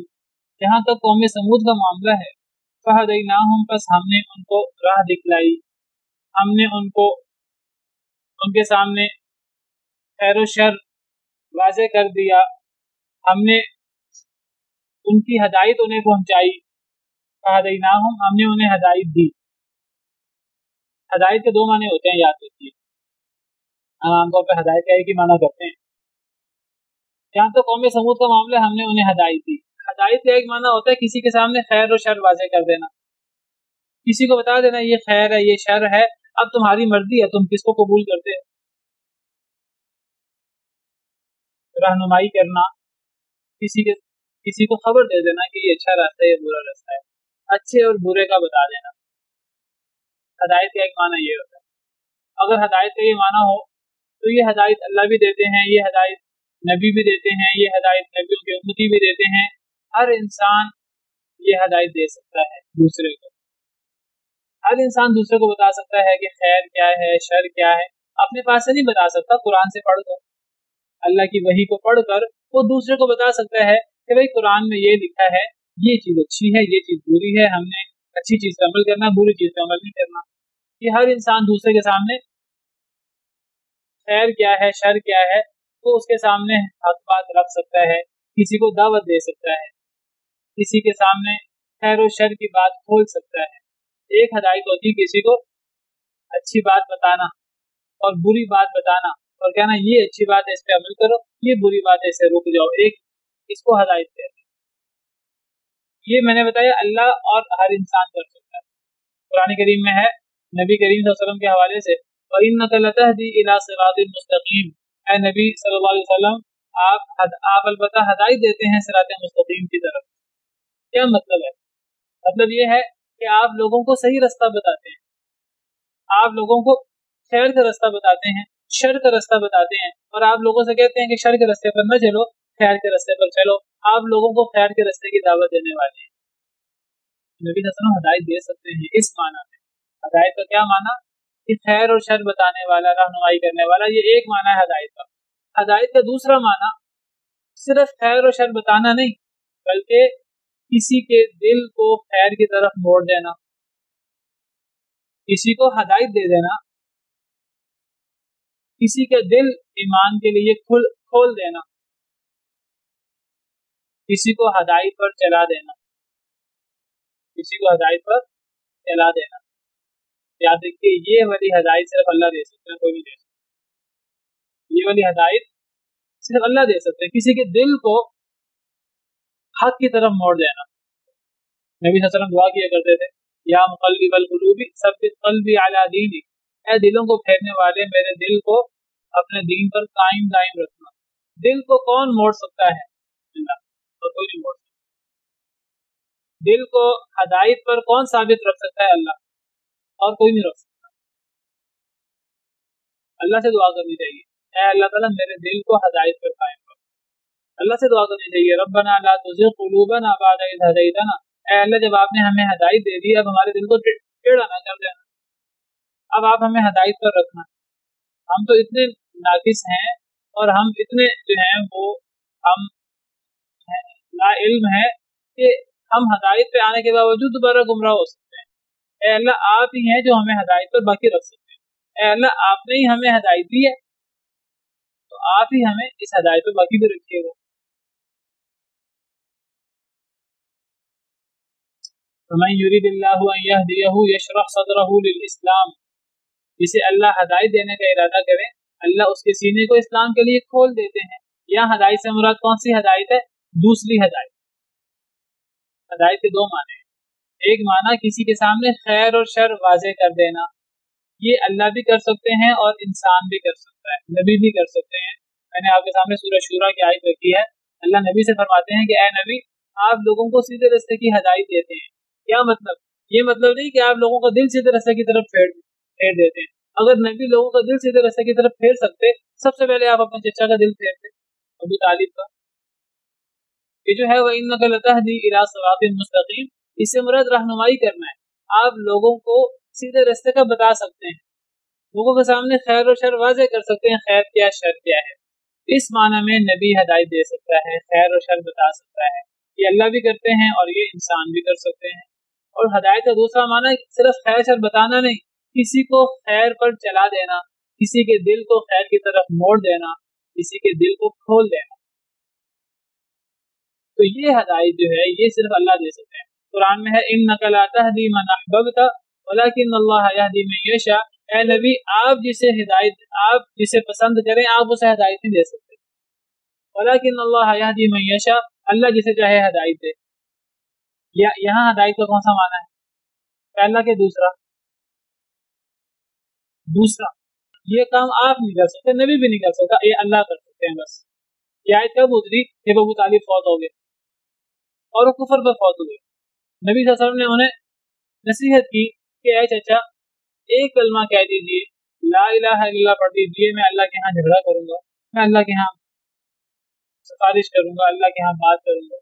جہاں تک قوم سمود کا معاملہ ہے فہد ہوں بس ہم نے ان کو راہ دکھلائی۔ ہم نے ان کو، ان کے سامنے خیر و شر واضح کر دیا۔ ہم نے ان کی ہدایت انہیں پہنچائی۔ ہم نے انہیں ہدایت دی۔ ہدایت کے دو معنی ہوتے ہیں، یاد رکھیے۔ عام طور پہ ہدایت کا ایک ہی معنی کرتے ہیں۔ جہاں تو قوم سمود کا معاملہ، ہم نے انہیں ہدایت دی۔ ہدایت کا ایک معنی ہوتا ہے کسی کے سامنے خیر و شر واضح کر دینا۔ کسی کو بتا دینا، یہ خیر ہے، یہ شر ہے، اب تمہاری مرضی ہے، تم کس کو قبول کرتے رہنمائی کرنا، کسی کے، کسی کو خبر دے دینا کہ یہ اچھا راستہ ہے، یہ برا راستہ ہے۔ اچھے اور برے کا بتا دینا۔ ہدایت کا ایک معنی یہ ہوتا ہے۔ اگر ہدایت کا یہ معنی ہو، تو یہ ہدایت اللہ بھی دیتے ہیں، یہ ہدایت نبی بھی دیتے ہیں، یہ ہدایت نبیوں کے امتی بھی دیتے ہیں۔ ہر انسان یہ ہدایت دے سکتا ہے دوسرے کو۔ ہر انسان دوسرے کو بتا سکتا ہے کہ خیر کیا ہے، شر کیا ہے۔ اپنے پاس سے نہیں بتا سکتا، قرآن سے پڑھ کر اللہ کی وہی کو پڑھ کر وہ دوسرے کو بتا سکتا ہے کہ بھائی قرآن میں یہ لکھا ہے یہ چیز اچھی ہے، یہ چیز بری ہے، ہم نے اچھی چیز پہ عمل کرنا، بری چیز پہ عمل نہیں کرنا۔ یہ ہر انسان دوسرے کے سامنے خیر کیا ہے، شر کیا ہے، تو اس کے سامنے حق بات رکھ سکتا ہے، کسی کو دعوت دے سکتا ہے۔ کسی کے سامنے خیر و شر کی بات کھول سکتا ہے۔ ایک ہدایت ہوتی کسی کو اچھی بات بتانا اور بری بات بتانا اور کہنا یہ اچھی بات ہے، اس پہ عمل کرو، یہ بری بات ہے اسے رک جاؤ۔ ایک اس کو ہدایت کہتے ہیں۔ یہ میں نے بتایا اللہ اور ہر انسان کر سکتا ہے۔ قرآن کریم میں ہے، نبی کریم صلی اللہ علیہ وسلم کے حوالے سے مستقیم اے نبی صلی اللہ علیہ وسلم، آپ آپ البتہ ہدایت دیتے ہیں سرات مستقیم کی طرف۔ کیا مطلب ہے؟ مطلب یہ ہے کہ آپ لوگوں کو صحیح رستہ بتاتے ہیں۔ آپ لوگوں کو خیر کا رستہ بتاتے ہیں، شر کا رستہ بتاتے ہیں۔ اور آپ لوگوں سے کہتے ہیں کہ شر کے رستے پر نہ چلو، خیر کے رستے پر چلو۔ آپ لوگوں کو خیر کے رستے کی دعوت دینے والے ہیں۔ نبی حسن ہدایت دے سکتے ہیں اس معنی میں۔ ہدایت کا کیا معنی؟ کہ خیر اور شر بتانے والا، رہنمائی کرنے والا، یہ ایک معنی ہے ہدایت کا۔ ہدایت کا دوسرا معنی صرف خیر اور شر بتانا نہیں، بلکہ کسی کے دل کو خیر کی طرف موڑ دینا۔ کسی کو ہدایت دے دینا، کسی کے دل ایمان کے لیے کھول دینا۔ کسی کو ہدایت پر چلا دینا۔ کسی کو ہدایت پر چلا دینا۔ یاد رکھیے، یہ والی ہدایت صرف اللہ دے سکتے ہیں کوئی نہیں دے سکتا۔ یہ والی ہدایت صرف اللہ دے سکتے ہیں کسی کے دل کو حق کی طرف موڑ دینا۔ نبی صلی اللہ علیہ وسلم دعا کیا کرتے تھے، یا مقلب القلوبی سب قلبی اعلیٰ دینی اے دلوں کو پھیرنے والے، میرے دل کو اپنے دین پر قائم دائم رکھنا۔ دل کو کون موڑ سکتا ہے؟ اللہ۔ کوئی نہیں۔ موڑ سکتا دل کو ہدایت پر کون ثابت رکھ سکتا ہے اللہ؟ اور کوئی نہیں رکھ سکتا۔ اللہ سے دعا کرنی چاہیے۔ اے اللہ تعالیٰ، میرے دل کو ہدایت پر قائم کر اللہ سے دعا کرنی چاہیے۔ ربنا لا تزغ قلوبنا بعد اذ هديتنا۔ اے اللہ، جب آپ نے ہمیں ہدایت دے دی، اب ہمارے دل کو ٹیڑھا نہ کر دینا اب آپ ہمیں ہدایت پر رکھنا۔ ہم تو اتنے ناقص ہیں اور ہم اتنے جو ہیں، وہ ہم لا علم ہے کہ ہم ہدایت پہ آنے کے باوجود دوبارہ گمراہ ہو سکتے ہیں۔ اے اللہ، آپ ہی ہیں جو ہمیں ہدایت پر باقی رکھ سکتے ہیں۔ اے اللہ، آپ نے ہی ہمیں ہدایت دی ہے۔ تو آپ ہی ہمیں اس ہدایت پہ باقی بھی رکھیے گا۔ فمن يريد الله ان يهديه يشرح صدره للاسلام جسے اللہ ہدایت دینے کا ارادہ کرے، اللہ اس کے سینے کو اسلام کے لیے کھول دیتے ہیں۔ یا ہدایت سے مراد کون سی ہدایت ہے؟ دوسری ہدایت۔ ہدایت کے دو معنی ایک معنی کسی کے سامنے خیر اور شر واضح کر دینا۔ یہ اللہ بھی کر سکتے ہیں اور انسان بھی کر سکتا ہے، نبی بھی کر سکتے ہیں۔ میں نے آپ کے سامنے سورہ شورا کی آیت رکھی ہے۔ اللہ نبی سے فرماتے ہیں کہ اے نبی، آپ لوگوں کو سیدھے رستے کی ہدایت دیتے ہیں۔ کیا مطلب؟ یہ مطلب نہیں کہ آپ لوگوں کا دل سیدھے رستے کی طرف پھیر پھیر دیتے ہیں۔ اگر نبی لوگوں کا دل سیدھے رستے کی طرف پھیر سکتے، سب سے پہلے آپ اپنے چچا کا دل پھیرتے، ابو طالب کا۔ یہ جو ہے وہ ان نقل صراط مستقیم اس سے مراد رہنمائی کرنا ہے۔ آپ لوگوں کو سیدھے رستے کا بتا سکتے ہیں۔ لوگوں کے سامنے خیر و شر واضح کر سکتے ہیں۔ خیر کیا، شر کیا ہے۔ اس معنی میں نبی ہدایت دے سکتا ہے، خیر و شر بتا سکتا ہے۔ یہ اللہ بھی کرتے ہیں اور یہ انسان بھی کر سکتے ہیں۔ اور ہدایت کا دوسرا معنی صرف خیر شر بتانا نہیں، کسی کو خیر پر چلا دینا، کسی کے دل کو خیر کی طرف موڑ دینا، کسی کے دل کو کھول دینا۔ تو یہ ہدایت جو ہے، یہ صرف اللہ دے سکتے ہیں قرآن میں ہے ان نقل تحدی من احببتا ولیکن اللہ یہدی من یشا اے نبی، آپ جسے ہدایت، آپ جسے پسند کریں، آپ اسے ہدایت نہیں دے سکتے۔ ولیکن اللہ یہدی من یشا اللہ جسے چاہے ہدایت دے۔ یا یہاں ہدایت کا کون سا معنی ہے؟ پہلا کہ دوسرا؟ دوسرا۔ یہ کام آپ نہیں کر سکتے، نبی بھی نہیں کر سکتا، یہ اللہ کر سکتے ہیں بس۔ یہ آیت کب اتری؟ جب ابو طالب فوت ہو گئے۔ اور وہ کفر پر فوت ہوئے۔ نبی صلی اللہ علیہ وسلم نے انہیں نصیحت کی کہ اے چچا، ایک کلمہ کہہ دیجیے، لا الہ الا اللہ پڑھ دیجیے، میں اللہ کے ہاں جھگڑا کروں گا، میں اللہ کے ہاں سفارش کروں گا، اللہ کے ہاں بات کروں گا۔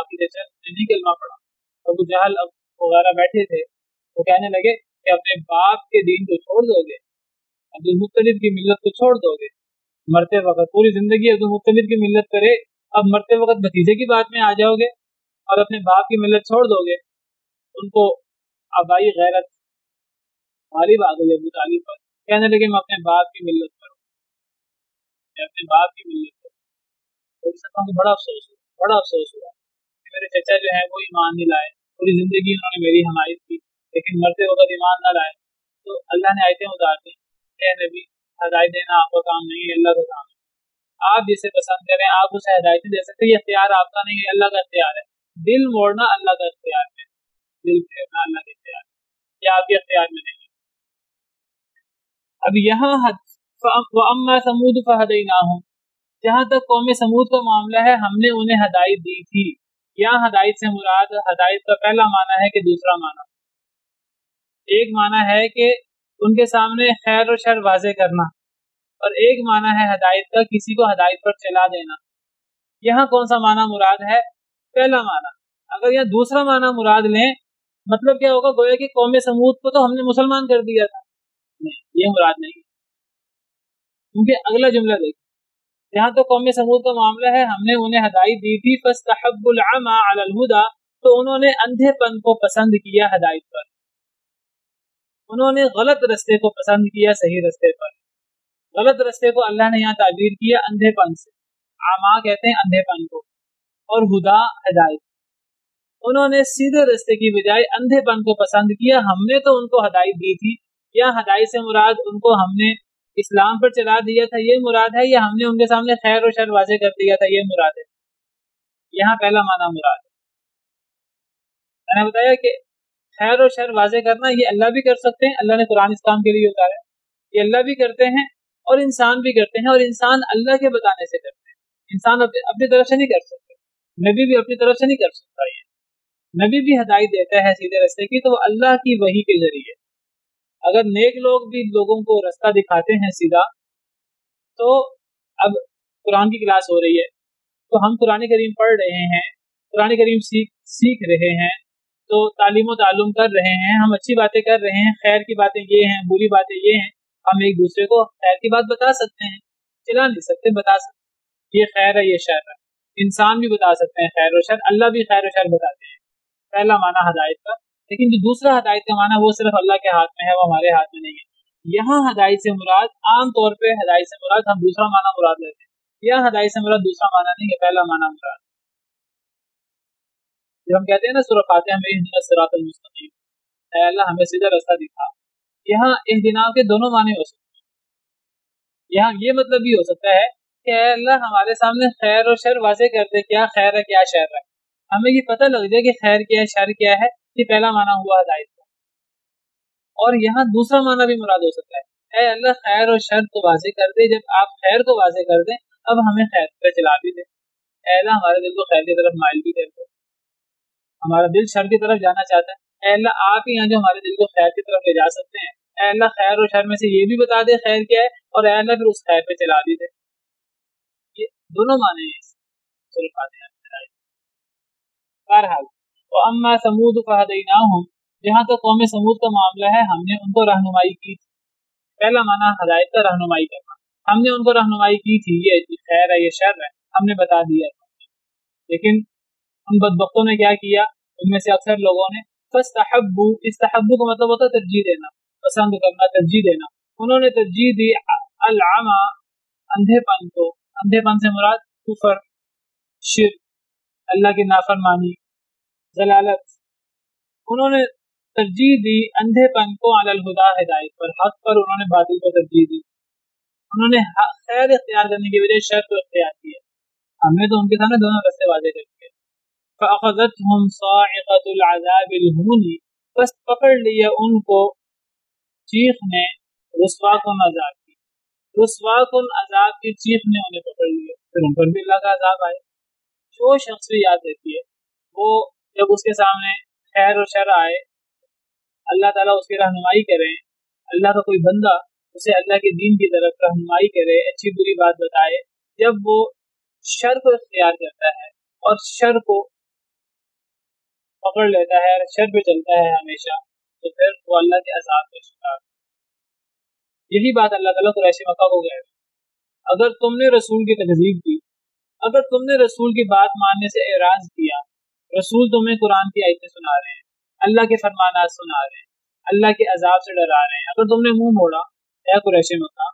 آپ کی چچا نے نہیں کلمہ پڑھا۔ ابو جہل اب وغیرہ بیٹھے تھے۔ وہ کہنے لگے کہ اپنے باپ کے دین کو چھوڑ دو گے عبد المختلف کی ملت کو چھوڑ دو گے۔ مرتے وقت پوری زندگی عبد المختلف کی ملت کرے اب مرتے وقت بتیجے کی بات میں آ جاؤ گے اور اپنے باپ کی ملت چھوڑ دو گے، ان کو آبائی غیرت غالب آ گئی ابو طالب پر کہنے لگے، میں اپنے باپ کی ملت کروں میں اپنے باپ کی ملت کروں بڑا افسوس ہوا، بڑا افسوس ہوا کہ میرے چچا جو ہے وہ ایمان نہیں لائے، پوری زندگی انہوں نے میری حمایت کی، لیکن مرتے وقت ایمان نہ لائے۔ تو اللہ نے آیتیں اتار دی اے نبی ہدایت دینا آپ کا کام نہیں ہے، اللہ کا کام ہے آپ جسے پسند کریں، آپ اسے ہدایت دے سکتے یہ اختیار آپ کا نہیں ہے، اللہ کا اختیار ہے۔ دل موڑنا اللہ کا اختیار ہے۔ دل پھیرنا اللہ کا اختیار ہے۔ یہ آپ کے اختیار میں نہیں اب یہاں حد اما سمود فہد نہ ہوں جہاں تک قوم سمود کا معاملہ ہے، ہم نے انہیں ہدایت دی تھی۔ یہاں ہدایت سے مراد، ہدایت کا پہلا معنی ہے کہ دوسرا معنی۔ ایک معنی ہے کہ ان کے سامنے خیر و شر واضح کرنا۔ اور ایک معنی ہے ہدایت کا، کسی کو ہدایت پر چلا دینا۔ یہاں کون سا معنی مراد ہے؟ پہلا معنی۔ اگر یہاں دوسرا معنی مراد لیں مطلب کیا ہوگا؟ گویا کہ قوم سمود کو تو ہم نے مسلمان کر دیا تھا۔ نہیں، یہ مراد نہیں۔ کیونکہ اگلا جملہ دیکھیں۔ جہاں تو قوم سمود کا معاملہ ہے، ہم نے انہیں ہدایت دی تھی فاستحب العمى على الهدى، تو انہوں نے اندھے پن کو پسند کیا ہدایت پر۔ انہوں نے غلط رستے کو پسند کیا صحیح رستے پر۔ غلط رستے کو اللہ نے یہاں تعبیر کیا اندھے پن سے۔ عما کہتے ہیں اندھے پن کو۔ اور ہدا ہدایت۔ انہوں نے سیدھے رستے کی بجائے اندھے پن کو پسند کیا۔ ہم نے تو ان کو ہدایت دی تھی۔ یا ہدایت سے مراد ان کو ہم نے اسلام پر چلا دیا تھا، یہ مراد ہے یا ہم نے ان کے سامنے خیر و شر واضح کر دیا تھا، یہ مراد ہے۔ یہاں پہلا معنی مراد ہے۔ میں نے بتایا کہ خیر و شر واضح کرنا، یہ اللہ بھی کر سکتے ہیں، اللہ نے قرآن اسلام کے لیے اتارا یہ اللہ بھی کرتے ہیں اور انسان بھی کرتے ہیں اور انسان اللہ کے بتانے سے کرتے ہیں۔ انسان اپنی طرف سے نہیں کر سکتے نبی بھی اپنی طرف سے نہیں کر سکتا یہ۔ نبی بھی ہدایت دیتا ہے سیدھے رستے کی تو وہ اللہ کی وہی کے ذریعے۔ اگر نیک لوگ بھی لوگوں کو رستہ دکھاتے ہیں سیدھا، تو اب قرآن کی کلاس ہو رہی ہے۔ تو ہم قرآن کریم پڑھ رہے ہیں، قرآن کریم سیکھ سیکھ رہے ہیں، تو تعلیم و تعلم کر رہے ہیں، ہم اچھی باتیں کر رہے ہیں، خیر کی باتیں یہ ہیں، بری باتیں یہ ہیں۔ ہم ایک دوسرے کو خیر کی بات بتا سکتے ہیں چلا نہیں سکتے بتا سکتے یہ خیر ہے، یہ شر ہے۔ انسان بھی بتا سکتے ہیں خیر و شر، اللہ بھی خیر و شر بتاتے ہیں۔ پہلا معنی ہدایت کا۔ لیکن جو دوسرا ہدایت کا معنی وہ صرف اللہ کے ہاتھ میں ہے، وہ ہمارے ہاتھ میں نہیں ہے۔ یہاں ہدایت سے مراد، عام طور پہ ہدایت سے مراد ہم دوسرا معنی مراد لیتے ہیں۔ یہاں ہدایت سے مراد دوسرا معنی نہیں ہے پہلا معنی مراد۔ جب ہم کہتے ہیں نا، سورہ فاتحہ میں سرات المستقیم اے اللہ، ہمیں سیدھا رستہ دکھا۔ یہاں اہدنا کے دونوں معنی ہو سکتے ہیں۔ یہاں یہ مطلب بھی ہو سکتا ہے کہ اے اللہ ہمارے سامنے خیر اور شر واضح کر دے، کیا خیر ہے، کیا شر ہے۔ ہمیں یہ پتہ لگ جائے کہ خیر کیا ہے، شر کیا ہے یہ پہلا معنی ہوا ہدایت کا۔ اور یہاں دوسرا معنی بھی مراد ہو سکتا ہے۔ اے اللہ خیر اور شر کو واضح کر دے، جب آپ خیر کو واضح کر دیں، اب ہمیں خیر پہ چلا بھی دیں۔ اے اللہ ہمارے دل کو خیر کی طرف مائل بھی کر دے۔ ہمارا دل شر کی طرف جانا چاہتا ہے۔ اے اللہ، آپ ہی ہیں جو ہمارے دل کو خیر کی طرف لے جا سکتے ہیں۔ اے اللہ، خیر اور شر میں سے یہ بھی بتا دے خیر کیا ہے، اور اے اللہ، پھر اس خیر پہ چلا بھی دے۔ یہ دونوں معنی ہیں بہرحال تو اما سمود فہدیناہم جہاں تک قوم سمود کا معاملہ ہے، ہم نے ان کو رہنمائی کی تھی۔ پہلا معنی ہدایت کا رہنمائی کرنا۔ ہم نے ان کو رہنمائی کی تھی، یہ خیر ہے، یہ شر ہے، ہم نے بتا دیا۔ لیکن ان بدبختوں نے کیا کیا؟ ان میں سے اکثر لوگوں نے فاستحبو استحبو کا مطلب ہوتا ہے ترجیح دینا پسند کرنا ترجیح دینا انہوں نے ترجیح دی العما اندھے پن کو. اندھے پن سے مراد کفر شر اللہ کی نافرمانی، ضلالت. انہوں نے ترجیح دی اندھے پن کو الہدا، ہدایت پر. حق پر انہوں نے باطل کو ترجیح دی. انہوں نے خیر اختیار کرنے کی وجہ شر کو اختیار کیا. ہم نے تو ان کے سامنے دونوں رستے واضح کر دیے فاخذتهم صاعقه العذاب الهونی بس پکڑ لیا ان کو چیخ نے رسوا کن عذاب کی۔ رسوا کن عذاب کی چیخ نے انہیں پکڑ لیا۔ پھر ان پر بھی اللہ کا عذاب آئے جو شخص بھی یاد دیتی ہے، وہ جب اس کے سامنے خیر و شر آئے، اللہ تعالیٰ اس کی رہنمائی کرے، اللہ کا کوئی بندہ اسے اللہ کے دین کی طرف رہنمائی کرے، اچھی بری بات بتائے، جب وہ شر کو اختیار کرتا ہے اور شر کو پکڑ لیتا ہے شر پہ چلتا ہے ہمیشہ، تو پھر وہ اللہ کے عذاب کا شکار۔ یہی بات اللہ تعالیٰ قریش مکہ کو گئے اگر تم نے رسول کی تہذیب کی، اگر تم نے رسول کی بات ماننے سے اعراض کیا، رسول تمہیں قرآن کی آیتیں سنا رہے ہیں، اللہ کے فرمانات سنا رہے ہیں، اللہ کے عذاب سے ڈرا رہے ہیں۔ اگر تم نے منہ موڑا، اے قریش مکہ،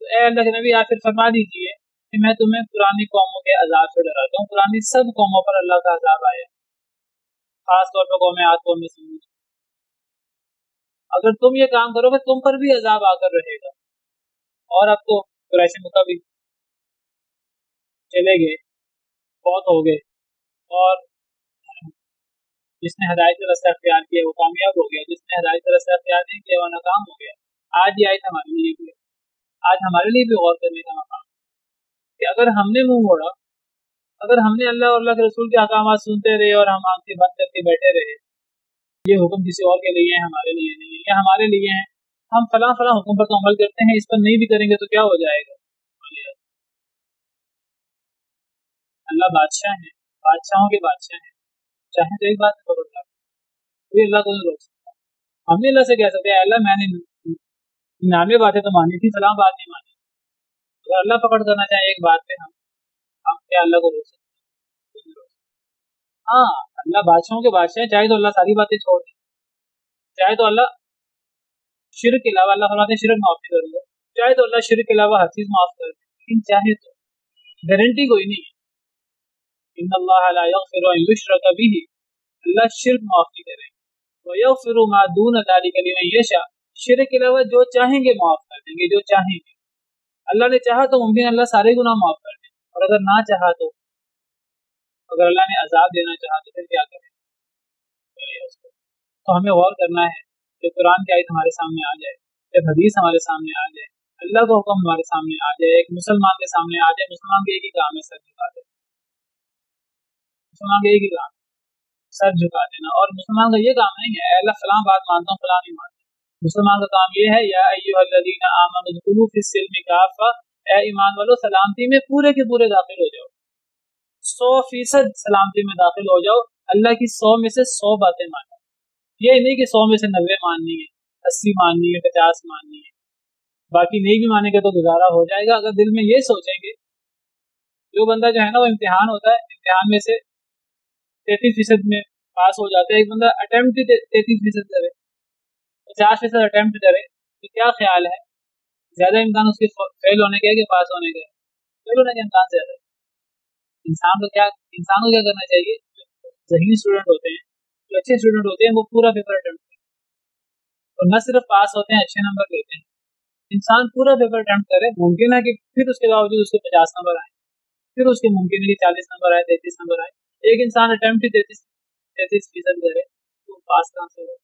تو اے اللہ کے نبی آخر فرما دیجیے کہ میں تمہیں پرانی قوموں کے عذاب سے ڈراتا ہوں پرانی سب قوموں پر اللہ کا عذاب آیا۔ خاص طور پر قوم آت قوم سمجھ اگر تم یہ کام کرو گے تم پر بھی عذاب آ کر رہے گا۔ اور اب تو قریش مکہ بھی چلے گئے بہت ہو گئے۔ اور جس نے ہدایت رستہ اختیار کیا وہ کامیاب ہو گیا۔ جس نے ہدایت رستہ اختیار نہیں کیا وہ ناکام ہو گیا۔ آج یہ آیت ہمارے لیے بھی آج ہمارے لیے بھی غور کرنے کا مقام کہ اگر ہم نے منہ موڑا اگر ہم نے اللہ اور اللہ کے رسول کے احکامات سنتے رہے اور ہم آنکھیں بند کر کے بیٹھے رہے، یہ حکم کسی اور کے لیے ہیں ہمارے لیے نہیں ہے یا ہمارے لیے ہیں ہم فلاں فلاں حکم پر تو عمل کرتے ہیں، اس پر نہیں بھی کریں گے تو کیا ہو جائے گا؟ اللہ بادشاہ ہیں، بادشاہوں کے بادشاہ ہیں۔ چاہیں تو ایک بات پکڑ لا کوئی اللہ کو نہیں روک سکتا۔ ہم نے اللہ سے کہہ سکتے ہیں اللہ میں نے ننانوے باتیں تو مانی تھی، فلاں بات نہیں مانی۔ اگر اللہ پکڑ کرنا چاہے ایک بات پہ ہم ہم کیا اللہ کو روک سکتے ہاں اللہ بادشاہوں کے بادشاہ ہیں، چاہے تو اللہ ساری باتیں چھوڑ دیں چاہے تو اللہ شرک کے علاوہ، اللہ فرماتے ہیں شرک معاف نہیں کروں چاہے تو اللہ شرک کے علاوہ ہر چیز معاف کر دے۔ لیکن چاہے تو۔ گارنٹی کوئی نہیں ہے۔ ان اللہ لا يغفر ان يشرك به۔ اللہ شرک معاف نہیں کرے۔ وہ یغفر ما دون ذلك لمن يشاء۔ شرک کے علاوہ جو چاہیں گے معاف کر دیں گے، جو چاہیں گے۔ اللہ نے چاہا تو ممکن اللہ سارے گناہ معاف کر اور اگر نہ چاہا تو اگر اللہ نے عذاب دینا چاہا تو پھر کیا کریں؟ تو ہمیں غور کرنا ہے کہ قرآن کی آیت ہمارے سامنے آ جائے، جب حدیث ہمارے سامنے آ جائے، اللہ کا حکم ہمارے سامنے آ جائے، ایک مسلمان کے سامنے آ جائے، مسلمان کے ایک ہی کام ہے، سر جھکا دے مسلمان کا ایک ہی کام سر جھکا دینا۔ اور مسلمان کا یہ کام نہیں ہے اللہ، فلاں بات مانتا ہوں، فلاں نہیں مانتا۔ مسلمان کا کام یہ ہے، یا الذین آمنوا ادخلوا فی السلم کافہ اے ایمان والو، سلامتی میں پورے کے پورے داخل ہو جاؤ۔ سو فیصد سلامتی میں داخل ہو جاؤ۔ اللہ کی سو میں سے سو باتیں مانو۔ یہ نہیں کہ سو میں سے نوے ماننی ہے، اسی ماننی ہے، پچاس ماننی ہے۔ باقی نہیں بھی مانے گا تو گزارا ہو جائے گا۔ اگر دل میں یہ سوچیں گے، جو بندہ جو ہے نا، وہ امتحان ہوتا ہے، امتحان میں سے تینتیس فیصد میں پاس ہو جاتا ہے۔ ایک بندہ اٹمپٹ تینتیس فیصد کرے، پچاس فیصد اٹمپٹ کرے، تو کیا خیال ہے؟ زیادہ امکان اس کے فیل ہونے کے کہ پاس ہونے کے فیل ہونے کے امکان زیادہ ہے۔ انسان کو کیا انسان کو کیا کرنا چاہیے؟ ذہنی اسٹوڈنٹ ہوتے ہیں، جو اچھے اسٹوڈنٹ ہوتے ہیں، وہ پورا پیپر اٹمپٹ کرتے اور نہ صرف پاس ہوتے ہیں، اچھے نمبر لیتے ہیں۔ انسان پورا پیپر اٹمپٹ کرے، ممکن ہے کہ پھر اس کے باوجود اس کے پچاس نمبر آئے پھر اس کے ممکن ہے کہ چالیس نمبر آئے، تینتیس نمبر آئے۔ ایک انسان اٹمپٹ ہی تینتیس تینتیس فیصد کرے تو پاس کہاں سے ہو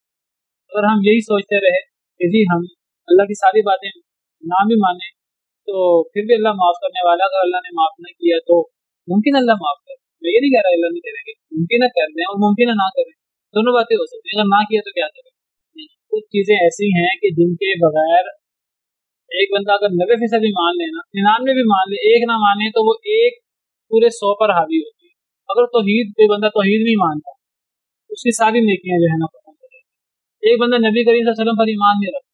اگر ہم یہی سوچتے رہے کہ جی ہم اللہ کی ساری باتیں نہ بھی مانیں تو پھر بھی اللہ معاف کرنے والا اگر اللہ نے معاف نہ کیا تو ممکن اللہ معاف کر میں یہ نہیں کہہ رہا اللہ نہیں کریں گے ممکن ہے کر دیں اور ممکن نہ کریں دونوں باتیں ہو سکتی ہیں۔ اگر نہ کیا تو کیا کریں کچھ چیزیں ایسی ہیں کہ جن کے بغیر ایک بندہ اگر نبے فیصد بھی مان لینا ننانوے بھی مان لے، ایک نہ مانے تو وہ ایک پورے سو پر حاوی ہوتی ہے۔ اگر توحید، کوئی بندہ توحید نہیں مانتا، اس کی ساری نیکیاں جو ہے نا ایک بندہ نبی کریم صلی اللہ علیہ وسلم پر ایمان نہیں رکھتا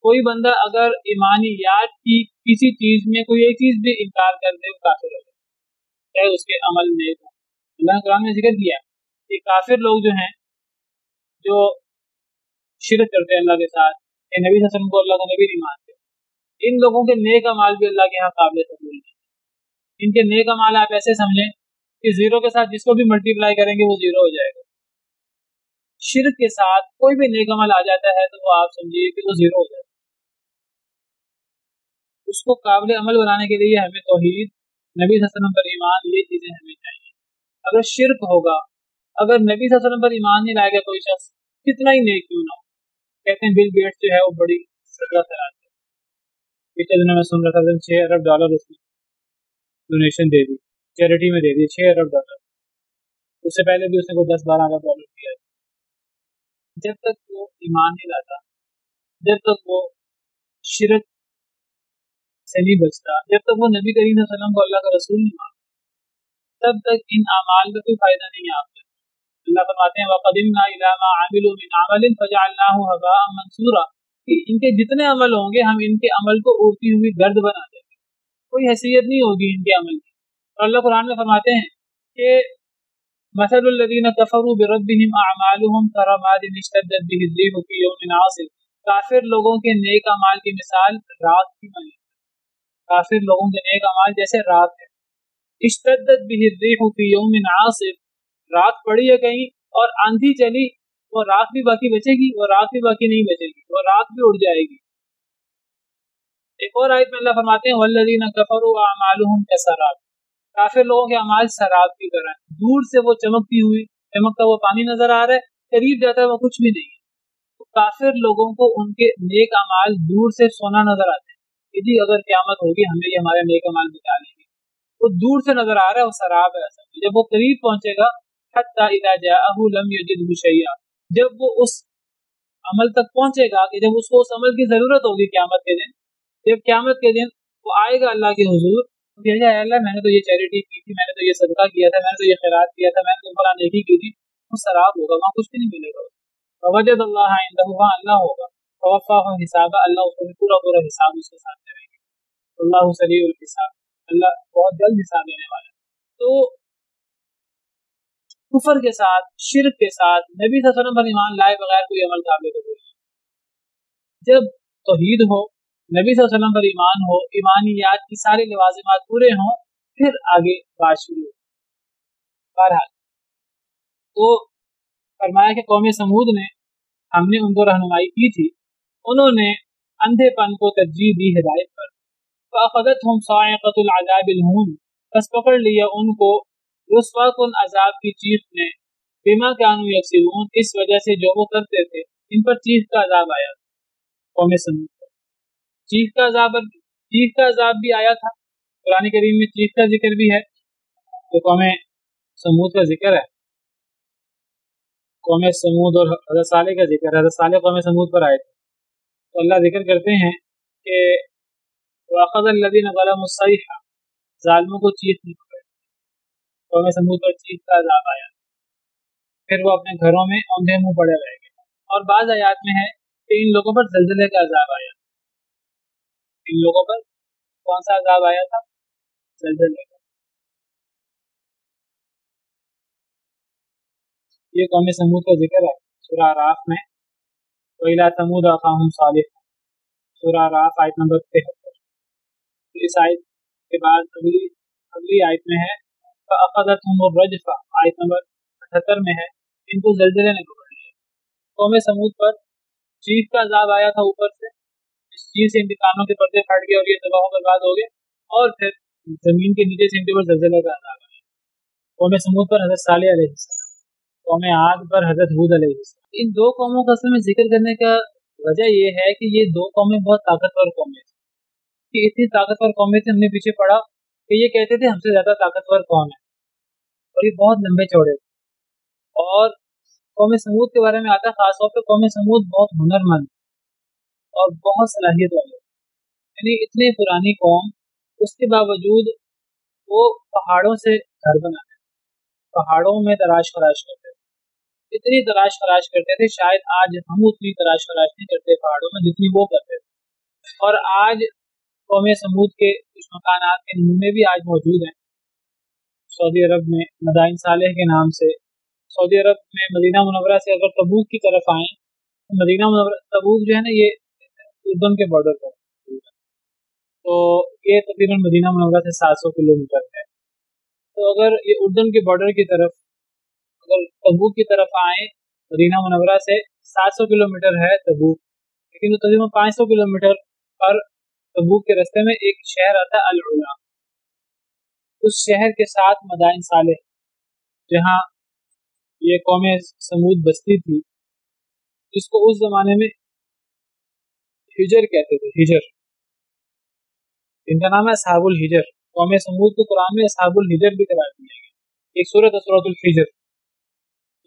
کوئی بندہ اگر ایمانی یاد کی کسی چیز میں کوئی ایک چیز بھی انکار کر دے، وہ کافر ہو جائے۔ چاہے اس کے عمل میں اللہ قرآن نے ذکر کیا کہ کافر لوگ جو ہیں، جو شرک کرتے ہیں اللہ کے ساتھ، کہ نبی صلی اللہ علیہ وسلم کو اللہ کا نبی نہیں مانتے۔ ان لوگوں کے نیک امال بھی اللہ کے یہاں قابل قبول ہیں۔ ان کے نیک امال آپ ایسے سمجھیں کہ زیرو کے ساتھ جس کو بھی ملٹی پلائی کریں گے، وہ زیرو ہو جائے گا۔ شرک کے ساتھ کوئی بھی نیک عمل آ جاتا ہے تو وہ آپ سمجھیے کہ وہ زیرو ہو جائے گا اس کو قابل عمل بنانے کے لیے ہمیں توحید، نبی صلی اللہ علیہ وسلم پر ایمان، یہ چیزیں ہمیں چاہیے۔ اگر شرک ہوگا، اگر نبی صلی اللہ علیہ وسلم پر ایمان نہیں لائے گا کوئی شخص، کتنا ہی نیک کیوں نہ ہو۔ کہتے ہیں بل گیٹ جو ہے وہ بڑی سزا سے پچھلے دنوں میں سن رہا تھا چھ ارب ڈالر اس نے ڈونیشن دے دی چیریٹی میں دے دی، چھ ارب ڈالر۔ اس سے پہلے بھی اس نے کوئی دس بارہ ارب ڈالر دیا۔ جب تک وہ ایمان نہیں لاتا، جب تک وہ شرک سے نہیں بچتا جب تک وہ نبی کریم صلی اللہ علیہ وسلم کو اللہ کا رسول نہیں مانتا تب تک ان اعمال کا کوئی فائدہ نہیں آپ اللہ فرماتے ہیں، وقدمنا الى ما عملوا من عمل فجعلناه هباء منصورا کہ ان کے جتنے عمل ہوں گے، ہم ان کے عمل کو اڑتی ہوئی گرد بنا دیں گے۔ کوئی حیثیت نہیں ہوگی ان کے عمل کی۔ اور اللہ قرآن میں فرماتے ہیں کہ مثل الذين كفروا بربهم اعمالهم كرماد اشتدت به الريح في يوم عاصف کافر لوگوں کے نیک اعمال کی مثال رات کی بنی۔ کافر لوگوں کے نیک اعمال جیسے رات ہے۔ اشتدت به الريح في يوم عاصف۔ رات پڑی ہے کہیں اور آندھی چلی، وہ رات بھی باقی بچے گی، وہ رات بھی باقی نہیں بچے گی، وہ رات بھی اڑ جائے گی۔ ایک اور آیت میں اللہ فرماتے ہیں والذین کفروا اعمالهم كسراب۔ کافر لوگوں کے امال شراب کی طرح دور سے وہ چمکتی ہوئی چمکتا ہوا پانی نظر آ رہا ہے، قریب جاتا ہے، وہ کچھ بھی نہیں۔ ہے کافر لوگوں کو ان کے نیک امال دور سے سونا نظر آتے کہ جی اگر قیامت ہوگی ہمیں یہ ہمارے نیک مال بچا لیں گے وہ دور سے نظر آ رہا ہے، وہ سراب ہے اصل جب وہ قریب پہنچے گا لم جب وہ اس عمل تک پہنچے گا کہ جب اس کو اس عمل کی ضرورت ہوگی قیامت کے دن، جب قیامت کے دن وہ آئے گا اللہ کے حضور اللہ، میں نے تو یہ چیریٹی کی تھی، میں نے تو یہ صدقہ کیا تھا، میں نے تو یہ خیرات کیا تھا، میں نے تو بڑا نیکی کی تھی۔ وہ شراب ہوگا، وہاں کچھ بھی نہیں ملے گا۔ وجد اللہ وہاں اللہ ہوگا۔ توفا حساب اللہ اس کو پورا پورا حساب اس کے ساتھ کریں گے اللہ سریع الحساب. اللہ بہت جلد حساب لینے والا تو کفر کے ساتھ، شرک کے ساتھ، نبی صلی اللہ علیہ وسلم پر ایمان لائے بغیر کوئی عمل قابل قبول جب توحید ہو، نبی صلی اللہ علیہ وسلم پر ایمان ہو، ایمانیات کی ساری لوازمات پورے ہوں، پھر آگے بات شروع ہو. بہرحال، تو فرمایا کہ قوم سمود نے ہم نے ان کو رہنمائی کی تھی۔ انہوں نے اندھے پن کو ترجیح دی ہدایت پر۔ فاخذت ہم صاعقت العذاب الہون بس پکڑ لیا ان کو۔ رسوا کن عذاب کی چیخ نے۔ بما کانو یکسبون اس وجہ سے جو وہ کرتے تھے، ان پر چیخ کا عذاب آیا۔ قوم سمود۔ پر چیخ کا عذاب چیخ کا عذاب بھی آیا تھا۔ قرآن کریم میں چیخ کا ذکر بھی ہے۔ تو قوم سمود کا ذکر ہے۔ قوم سمود اور حضرت صالح کا ذکر حضرت صالح قوم سمود پر آئے تھے۔ تو اللہ ذکر کرتے ہیں کہ واقع الدین غلام الصیح ظالموں کو چیخ نہیں پکڑ قوم سمود پر چیخ کا عذاب آیا۔ پھر وہ اپنے گھروں میں اوندھے منہ پڑے رہ گئے۔ اور بعض آیات میں ہے کہ ان لوگوں پر زلزلے کا عذاب آیا۔ ان لوگوں پر کون سا عذاب آیا تھا؟ زلزلے کا۔ یہ قوم سمود کا ذکر ہے سورہ راف میں۔ ویلا سمود اقاہم صالح سورہ راف آیت نمبر تہتر۔ اس آیت کے بعد اگلی اگلی آیت میں ہے، فَأَخَذَتْهُمُ الرَّجْفَ۔ آیت نمبر اٹھتر میں ہے، ان کو زلزلے نے پکڑ لیا۔ قوم سمود پر چیز کا عذاب آیا تھا اوپر سے۔ اس چیز سے امتحانوں کے پردے پھٹ گئے اور یہ تباہ و برباد ہو گئے۔ اور پھر زمین کے نیچے سے ان کے اوپر زلزلے کا عذاب آیا۔ قوم سمود پر حضرت صالح علیہ السلام قوم عاد پر حضرت حود علیہ السلام۔ ان دو قوموں کا اصل میں ذکر کرنے کا وجہ یہ ہے کہ یہ دو قومیں بہت طاقتور قومیں تھیں۔ کہ اتنی طاقتور قومیں تھیں، ہم نے پیچھے پڑا کہ یہ کہتے تھے ہم سے زیادہ طاقتور قوم ہے اور یہ بہت لمبے چوڑے تھے۔ اور قوم سمود کے بارے میں آتا ہے، خاص طور پہ قوم سمود بہت ہنر مند اور بہت صلاحیت والے یعنی اتنی پرانی قوم، اس کے باوجود وہ پہاڑوں سے گھر بناتے پہاڑوں میں تلاش خراش کرتے اتنی تلاش خراش کرتے تھے، شاید آج ہم اتنی تلاش خراش نہیں کرتے پہاڑوں میں جتنی وہ کرتے تھے۔ اور آج قوم سمود کے کچھ مکانات کے نمونے بھی آج موجود ہیں۔ سعودی عرب میں مدائن صالح کے نام سے، سعودی عرب میں مدینہ منورہ سے اگر تبوک کی طرف آئیں، تو مدینہ منورہ، تبوک جو ہے نا، یہ اردن کے بارڈر پر۔ تو یہ تقریباً مدینہ منورہ سے سات سو کلو میٹر ہے۔ تو اگر یہ اردن کے بارڈر کی طرف اگر تبوک کی طرف آئیں، مدینہ منورہ سے سات سو کلو میٹر ہے تبوک لیکن تقریباً پانچ سو کلو میٹر پر تبوک کے رستے میں ایک شہر آتا ہے العلا۔ اس شہر کے ساتھ مدائن صالح، جہاں یہ قوم سمود بستی تھی، جس کو اس زمانے میں ہجر کہتے تھے، ہجر۔ ان کا نام ہے صحاب الحجر قوم سمود کو قرآن میں صحاب الحجر بھی قرار دیا گیا۔ ایک صورت صورت الحجر۔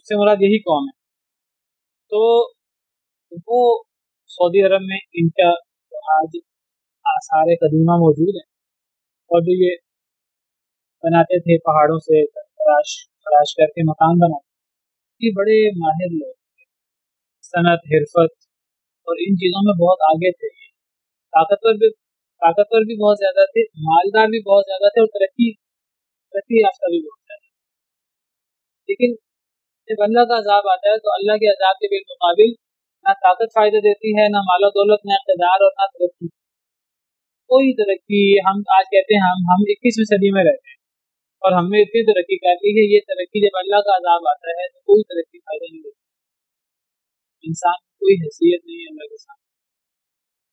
سے مراد یہی قوم ہے۔ تو وہ سعودی عرب میں ان کا آج آثار قدیمہ موجود ہیں۔ اور جو یہ بناتے تھے پہاڑوں سے تراش تراش کر کے مکان بناتے یہ بڑے ماہر لوگ تھے۔ صنعت، حرفت اور ان چیزوں میں بہت آگے تھے۔ یہ طاقتور بھی طاقتور بھی بہت زیادہ تھے، مالدار بھی بہت زیادہ تھے اور ترقی ترقی یافتہ بھی بہت زیادہ لیکن جب اللہ کا عذاب آتا ہے تو اللہ کے عذاب کے بالمقابل نہ طاقت فائدہ دیتی ہے، نہ مال و دولت، نہ اقتدار اور نہ ترقی۔ کوئی ترقی، ہم آج کہتے ہیں ہم ہم اکیسویں صدی میں رہتے ہیں۔ اور ہم نے اتنی ترقی کر لی ہے، یہ ترقی جب اللہ کا عذاب آتا ہے تو کوئی ترقی فائدہ نہیں دیتی انسان کی کوئی حیثیت نہیں ہے اللہ کے سامنے۔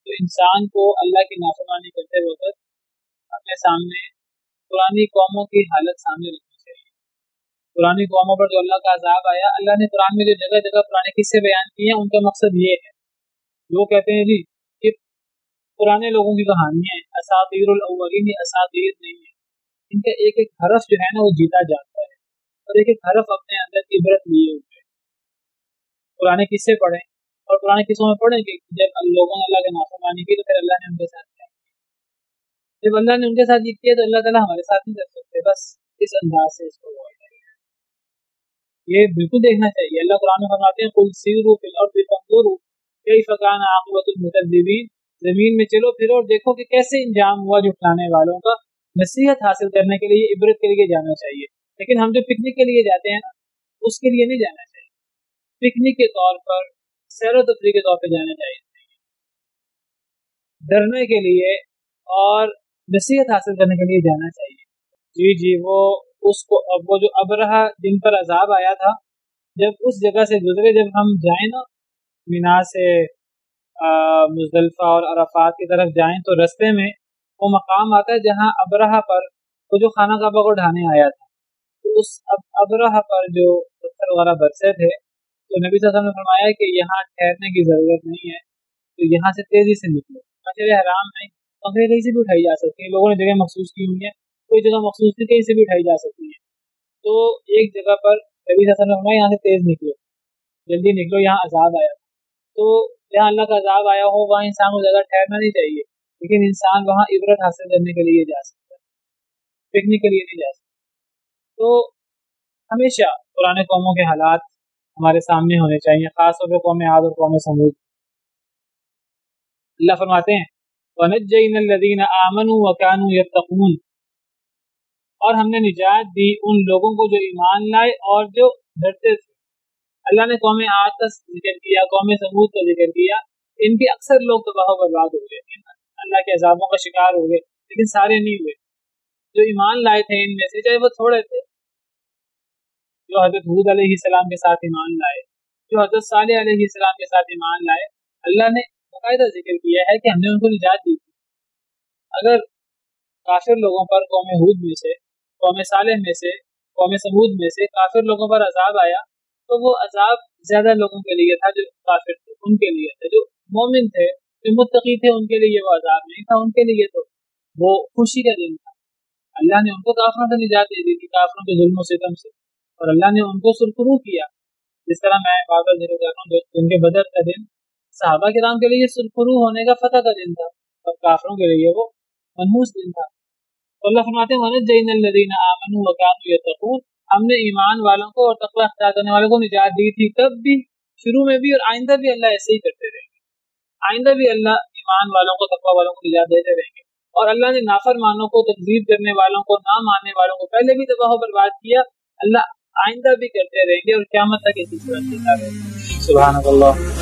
تو انسان کو اللہ کی نافرمانی کرتے وقت اپنے سامنے پرانی قوموں کی حالت سامنے رکھنی پرانی قوموں پر جو اللہ کا عذاب آیا، اللہ نے قرآن میں جو جگہ جگہ پرانے قصے بیان کیے ہیں، ان کا مقصد یہ ہے۔ وہ کہتے ہیں جی کہ پرانے لوگوں کی کہانیاں ہیں، اساطیر الاولین یہ اساطیر نہیں ہے ان کا ایک ایک حرف جو ہے نا، وہ جیتا جاتا ہے۔ اور ایک ایک حرف اپنے اندر عبرت لیے ہوئے پرانے قصے پڑھیں، اور پرانے قصوں میں پڑھیں کہ جب لوگوں نے اللہ کے نافرمانی کی تو پھر اللہ نے ان کے ساتھ کیا جب اللہ نے ان کے ساتھ یہ کیا تو اللہ تعالیٰ ہمارے ساتھ نہیں کر سکتے، بس اس انداز سے اس کو یہ بالکل دیکھنا چاہیے۔ اللہ قرآن فرماتے ہیں کل سیرو فی الارض فانظروا کیف کان عاقبۃ المکذبین زمین میں چلو پھرو اور دیکھو کہ کیسے انجام ہوا جو والوں کا۔ نصیحت حاصل کرنے کے لیے، عبرت کے لیے جانا چاہیے۔ لیکن ہم جو پکنک کے لیے جاتے ہیں نا، اس کے لیے نہیں جانا چاہیے۔ پکنک کے طور پر، سیر و تفریح کے طور پہ جانا چاہیے۔ ڈرنے کے لیے اور نصیحت حاصل کرنے کے لیے جانا چاہیے۔ جی جی وہ اس کو وہ جو ابرہ جن پر عذاب آیا تھا، جب اس جگہ سے گزرے، جب ہم جائیں نا، مینا سے مزدلفہ اور عرفات کی طرف جائیں تو رستے میں وہ مقام آتا ہے جہاں ابرہ پر وہ جو خانہ کعبہ کو ڈھانے آیا تھا۔ تو اس ابرہ پر جو پتھر وغیرہ برسے تھے، تو نبی صلی اللہ علیہ وسلم نے فرمایا کہ یہاں ٹھہرنے کی ضرورت نہیں ہے، تو یہاں سے تیزی سے نکلو۔ مچھلی حرام نہیں پنکھے کہیں سے بھی اٹھائی جا سکتی ہیں لوگوں نے جگہ محسوس کی ہوئی ہے کوئی جگہ مخصوص تھی کہیں سے بھی اٹھائی جا سکتی ہے۔ تو ایک جگہ پر نبی حسن نے یہاں سے تیز نکلو جلدی نکلو، یہاں عذاب آیا۔ تو جہاں اللہ کا عذاب آیا ہو، وہاں انسان کو زیادہ ٹھہرنا نہیں چاہیے۔ لیکن انسان وہاں عبرت حاصل کرنے کے لیے جا سکتا ہے۔ پکنک کے لیے نہیں جا سکتا تو ہمیشہ پرانے قوموں کے حالات ہمارے سامنے ہونے چاہیے، خاص طور پہ قوم عاد اور قوم سمود اللہ فرماتے ہیں وَنَجَّيْنَ الَّذِينَ آمَنُوا وَكَانُوا يَتَّقُونَ۔ اور ہم نے نجات دی ان لوگوں کو جو ایمان لائے اور جو ڈرتے تھے۔ اللہ نے قوم آج کا ذکر کیا، قوم ثبوت کا ذکر کیا۔ ان کے اکثر لوگ تباہ و برباد ہو گئے۔ اللہ کے عذابوں کا شکار ہو گئے، لیکن سارے نہیں ہوئے۔ جو ایمان لائے تھے، ان میں سے چاہے وہ تھوڑے تھے۔ جو حضرت حود علیہ السلام کے ساتھ ایمان لائے، جو حضرت صالح علیہ السلام کے ساتھ ایمان لائے، اللہ نے باقاعدہ ذکر کیا ہے کہ ہم نے ان کو نجات دی تھی۔ اگر کافر لوگوں پر قوم حود میں سے قوم صالح میں سے، قوم سمود میں سے کافر لوگوں پر عذاب آیا تو وہ عذاب زیادہ لوگوں کے لیے تھا جو کافر تھے، ان کے لیے تھے، جو مومن تھے، جو متقی تھے، ان کے لیے وہ عذاب نہیں تھا، ان کے لیے تو وہ خوشی کا دن تھا۔ اللہ نے ان کو کافروں سے نجات دے دی تھی، کافروں کے ظلم و ستم سے۔ اور اللہ نے ان کو سرخرو کیا۔ جس طرح میں بابا ذکر کر رہا ہوں جن کے بدر کا دن، صحابہ کرام کے لیے سرخرو ہونے کا فتح کا دن تھا اور کافروں کے لیے وہ منحوس دن تھا۔ تو اللہ فرماتے ہیں الذین آمنوا وکانوا یتقون ہم نے ایمان والوں کو اور تقوی اختیار کرنے والوں کو نجات دی تھی، تب بھی، شروع میں بھی اور آئندہ بھی اللہ ایسے ہی کرتے رہیں گے۔ آئندہ بھی اللہ ایمان والوں کو، تقوی والوں کو نجات دیتے رہیں گے۔ اور اللہ نے نافرمانوں کو تقزیب کرنے والوں کو، نہ ماننے والوں کو پہلے بھی تباہ و برباد کیا، اللہ آئندہ بھی کرتے رہیں گے اور قیامت تک اسی صورت دیتا رہے سبحان اللہ۔